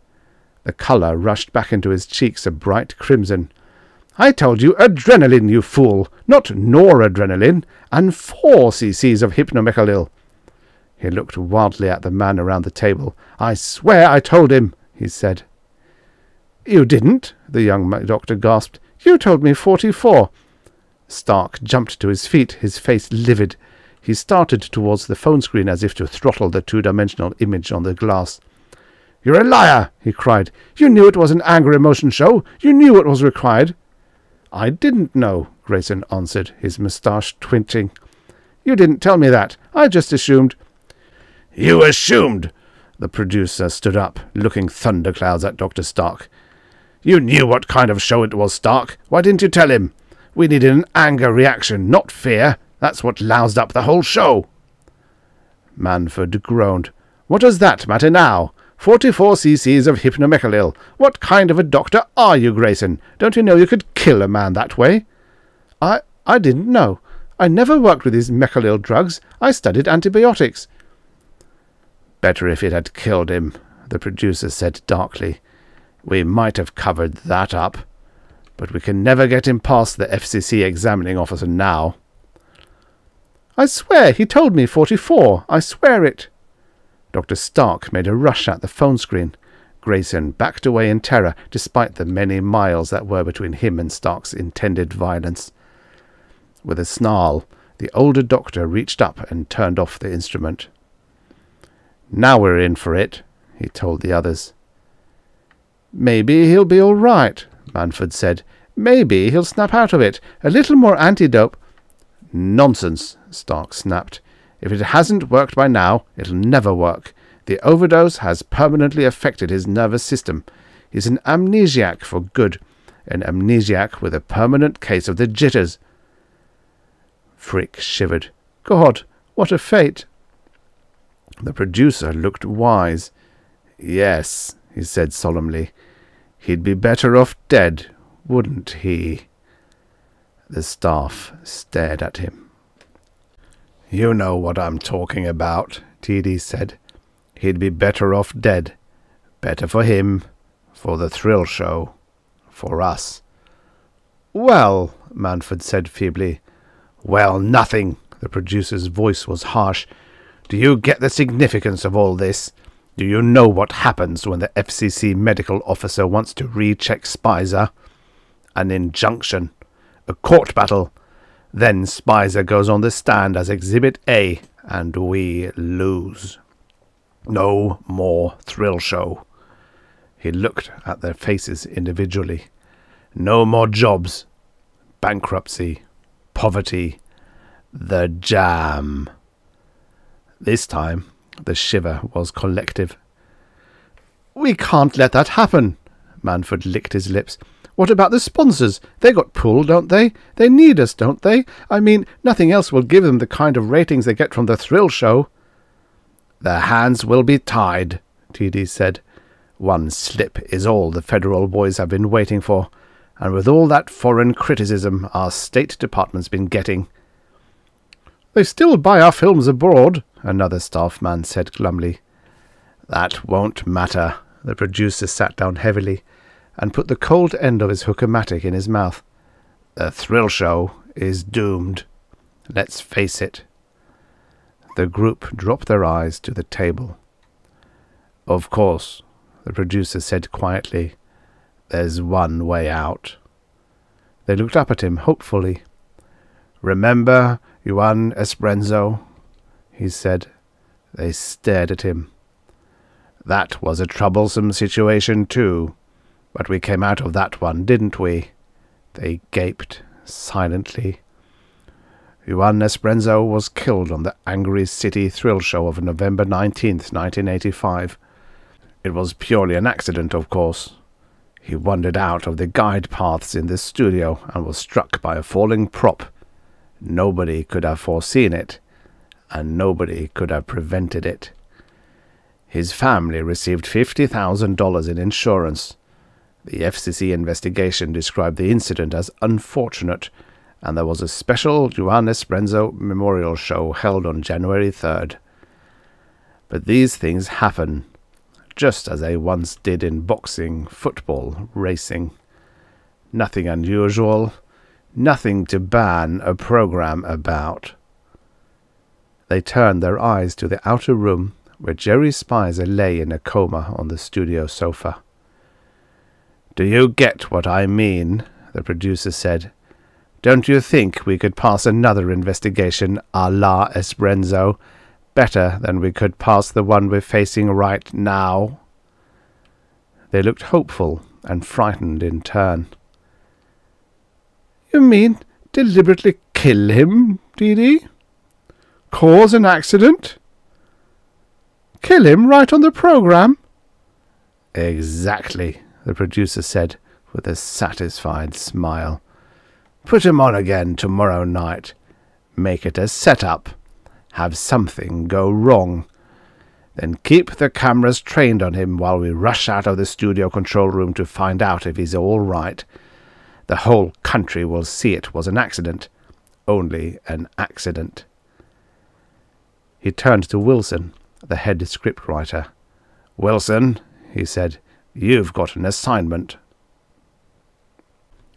The colour rushed back into his cheeks a bright crimson. I told you adrenaline, you fool, not noradrenaline, and four cc's of hypnomecalil. He looked wildly at the man around the table. I swear I told him, he said. You didn't, the young doctor gasped. You told me forty-four. Stark jumped to his feet, his face livid. He started towards the phone screen as if to throttle the two-dimensional image on the glass. You're a liar, he cried. You knew it was an anger emotion show. You knew what was required. I didn't know, Grayson answered, his moustache twitching. You didn't tell me that. I just assumed. You assumed! The producer stood up, looking thunderclouds at Dr. Stark. You knew what kind of show it was, Stark. Why didn't you tell him? We needed an anger reaction, not fear. That's what loused up the whole show. Manford groaned. What does that matter now? Forty-four cc's of hypnomecalil. What kind of a doctor are you, Grayson? Don't you know you could kill a man that way? I I didn't know. I never worked with these mecalil drugs. I studied antibiotics. Better if it had killed him, the producer said darkly. We might have covered that up but we can never get him past the FCC examining officer now. I swear he told me forty-four. I swear it. Dr. Stark made a rush at the phone screen. Grayson backed away in terror, despite the many miles that were between him and Stark's intended violence. With a snarl, the older doctor reached up and turned off the instrument. Now we're in for it, he told the others. Maybe he'll be all right, Manford said. Maybe he'll snap out of it. A little more antidote. Nonsense, Stark snapped. If it hasn't worked by now, it'll never work. The overdose has permanently affected his nervous system. He's an amnesiac for good. An amnesiac with a permanent case of the jitters. Frick shivered. God, what a fate! The producer looked wise. Yes, he said solemnly. He'd be better off dead, wouldn't he? The staff stared at him. You know what I'm talking about, TD said. He'd be better off dead. Better for him, for the thrill show, for us. Well, Manford said feebly, Well, nothing. The producer's voice was harsh. Do you get the significance of all this? Do you know what happens when the FCC medical officer wants to recheck Spicer? An injunction. A court battle. Then Spicer goes on the stand as Exhibit A, and we lose. No more thrill show. He looked at their faces individually. No more jobs. Bankruptcy. Poverty. The jam. This time the shiver was collective. We can't let that happen. Manford licked his lips. What about the sponsors? They got pulled, don't they? They need us, don't they? I mean, nothing else will give them the kind of ratings they get from the thrill show. Their hands will be tied, TD said. One slip is all the federal boys have been waiting for, and with all that foreign criticism our State Department's been getting. They still buy our films abroad, another staff man said glumly. That won't matter. The producer sat down heavily and put the cold end of his hookomatic in his mouth. The thrill show is doomed. Let's face it. The group dropped their eyes to the table. Of course, the producer said quietly, there's one way out. They looked up at him hopefully. Remember Juan Esperanzo? he said. They stared at him. That was a troublesome situation, too. But we came out of that one, didn't we? They gaped silently. Juan Esperanzo was killed on the Angry City Thrill Show of November 19th, 1985. It was purely an accident, of course. He wandered out of the guide paths in the studio and was struck by a falling prop. Nobody could have foreseen it, and nobody could have prevented it. His family received $50,000 in insurance. The FCC investigation described the incident as unfortunate, and there was a special Juan Esperanzo memorial show held on January 3rd. But these things happen, just as they once did in boxing, football, racing. Nothing unusual, nothing to ban a program about. They turned their eyes to the outer room where Jerry Spicer lay in a coma on the studio sofa. Do you get what I mean? the producer said. Don't you think we could pass another investigation a la Esperanzo better than we could pass the one we're facing right now? They looked hopeful and frightened in turn. You mean deliberately kill him, Dee? Cause an accident? Kill him right on the program? Exactly, the producer said with a satisfied smile. Put him on again tomorrow night. Make it a set-up. Have something go wrong. Then keep the cameras trained on him while we rush out of the studio control room to find out if he's all right. The whole country will see it was an accident. Only an accident. He turned to Wilson, the head scriptwriter. Wilson, he said, you've got an assignment.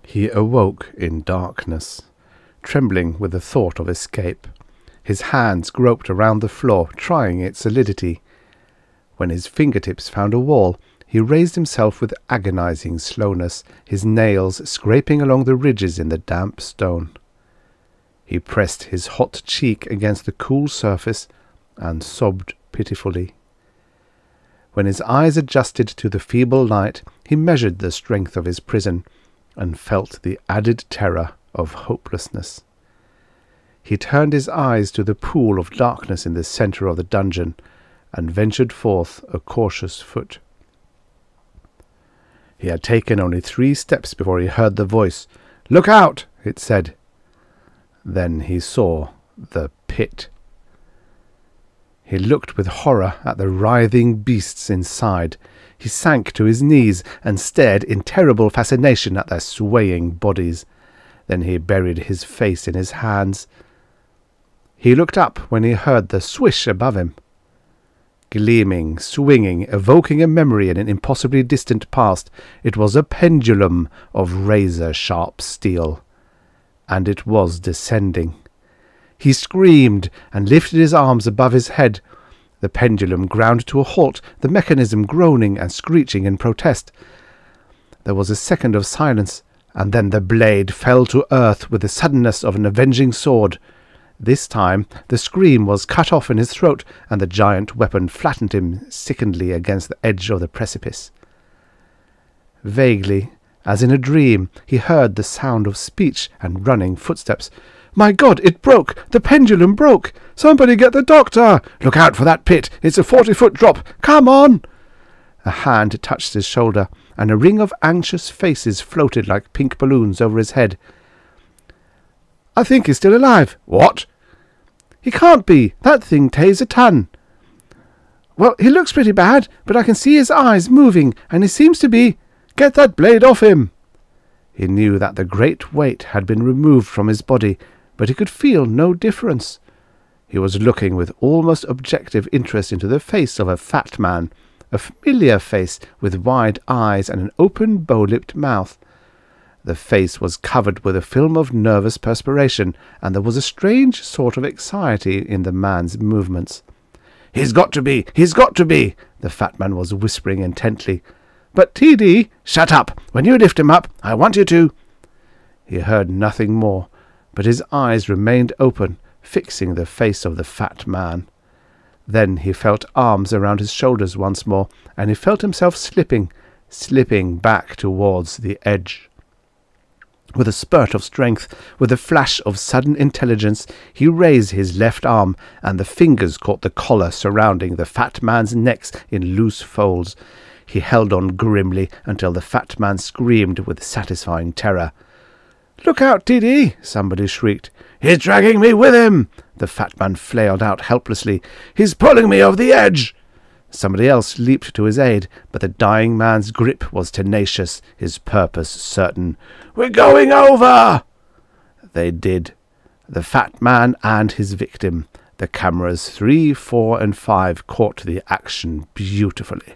He awoke in darkness, trembling with the thought of escape. His hands groped around the floor, trying its solidity. When his fingertips found a wall, he raised himself with agonizing slowness, his nails scraping along the ridges in the damp stone. He pressed his hot cheek against the cool surface and sobbed pitifully. When his eyes adjusted to the feeble light, he measured the strength of his prison and felt the added terror of hopelessness. He turned his eyes to the pool of darkness in the centre of the dungeon and ventured forth a cautious foot. He had taken only three steps before he heard the voice. Look out! it said. Then he saw the pit. He looked with horror at the writhing beasts inside. He sank to his knees and stared in terrible fascination at their swaying bodies. Then he buried his face in his hands. He looked up when he heard the swish above him. Gleaming, swinging, evoking a memory in an impossibly distant past, it was a pendulum of razor-sharp steel. And it was descending. He screamed and lifted his arms above his head. The pendulum ground to a halt, the mechanism groaning and screeching in protest. There was a second of silence, and then the blade fell to earth with the suddenness of an avenging sword. This time the scream was cut off in his throat, and the giant weapon flattened him sickeningly against the edge of the precipice. Vaguely, as in a dream, he heard the sound of speech and running footsteps. My God, it broke! The pendulum broke! Somebody get the doctor! Look out for that pit! It's a forty foot drop! Come on! A hand touched his shoulder, and a ring of anxious faces floated like pink balloons over his head. I think he's still alive. What? He can't be. That thing weighs a ton. Well, he looks pretty bad, but I can see his eyes moving, and he seems to be. Get that blade off him! He knew that the great weight had been removed from his body, but he could feel no difference. He was looking with almost objective interest into the face of a fat man, a familiar face with wide eyes and an open, bow-lipped mouth. The face was covered with a film of nervous perspiration, and there was a strange sort of anxiety in the man's movements. He's got to be! He's got to be! The fat man was whispering intently. But TD, shut up! When you lift him up, I want you to. He heard nothing more, but his eyes remained open, fixing the face of the fat man. Then he felt arms around his shoulders once more, and he felt himself slipping, slipping back towards the edge. With a spurt of strength, with a flash of sudden intelligence, he raised his left arm, and the fingers caught the collar surrounding the fat man's necks in loose folds. He held on grimly until the fat man screamed with satisfying terror. Look out, TD! somebody shrieked. He's dragging me with him! The fat man flailed out helplessly. He's pulling me over the edge! Somebody else leaped to his aid, but the dying man's grip was tenacious, his purpose certain. We're going over! They did. The fat man and his victim. The cameras three, four, and five caught the action beautifully.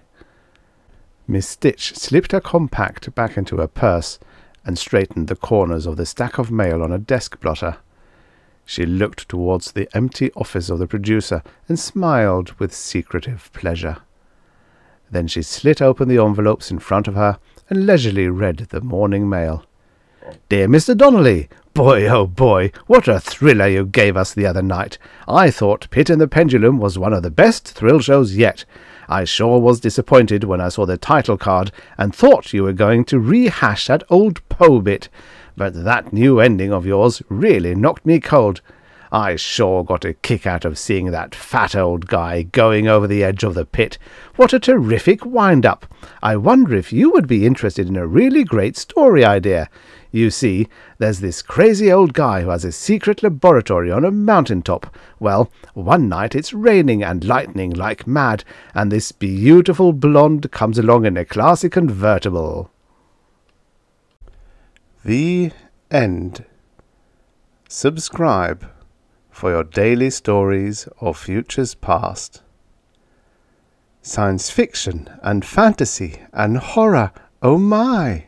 Miss Stitch slipped her compact back into her purse and straightened the corners of the stack of mail on a desk blotter. She looked towards the empty office of the producer and smiled with secretive pleasure. Then she slit open the envelopes in front of her and leisurely read the morning mail. Dear Mr. Donnelly, boy, oh boy, what a thriller you gave us the other night. I thought Pit and the Pendulum was one of the best thrill shows yet. I sure was disappointed when I saw the title card and thought you were going to rehash that old Poe bit, but that new ending of yours really knocked me cold. I sure got a kick out of seeing that fat old guy going over the edge of the pit. What a terrific wind-up! I wonder if you would be interested in a really great story idea. You see, there's this crazy old guy who has a secret laboratory on a mountain top. Well, one night it's raining and lightning like mad, and this beautiful blonde comes along in a classy convertible. The end. Subscribe for your daily stories of futures past. Science fiction and fantasy and horror, oh my!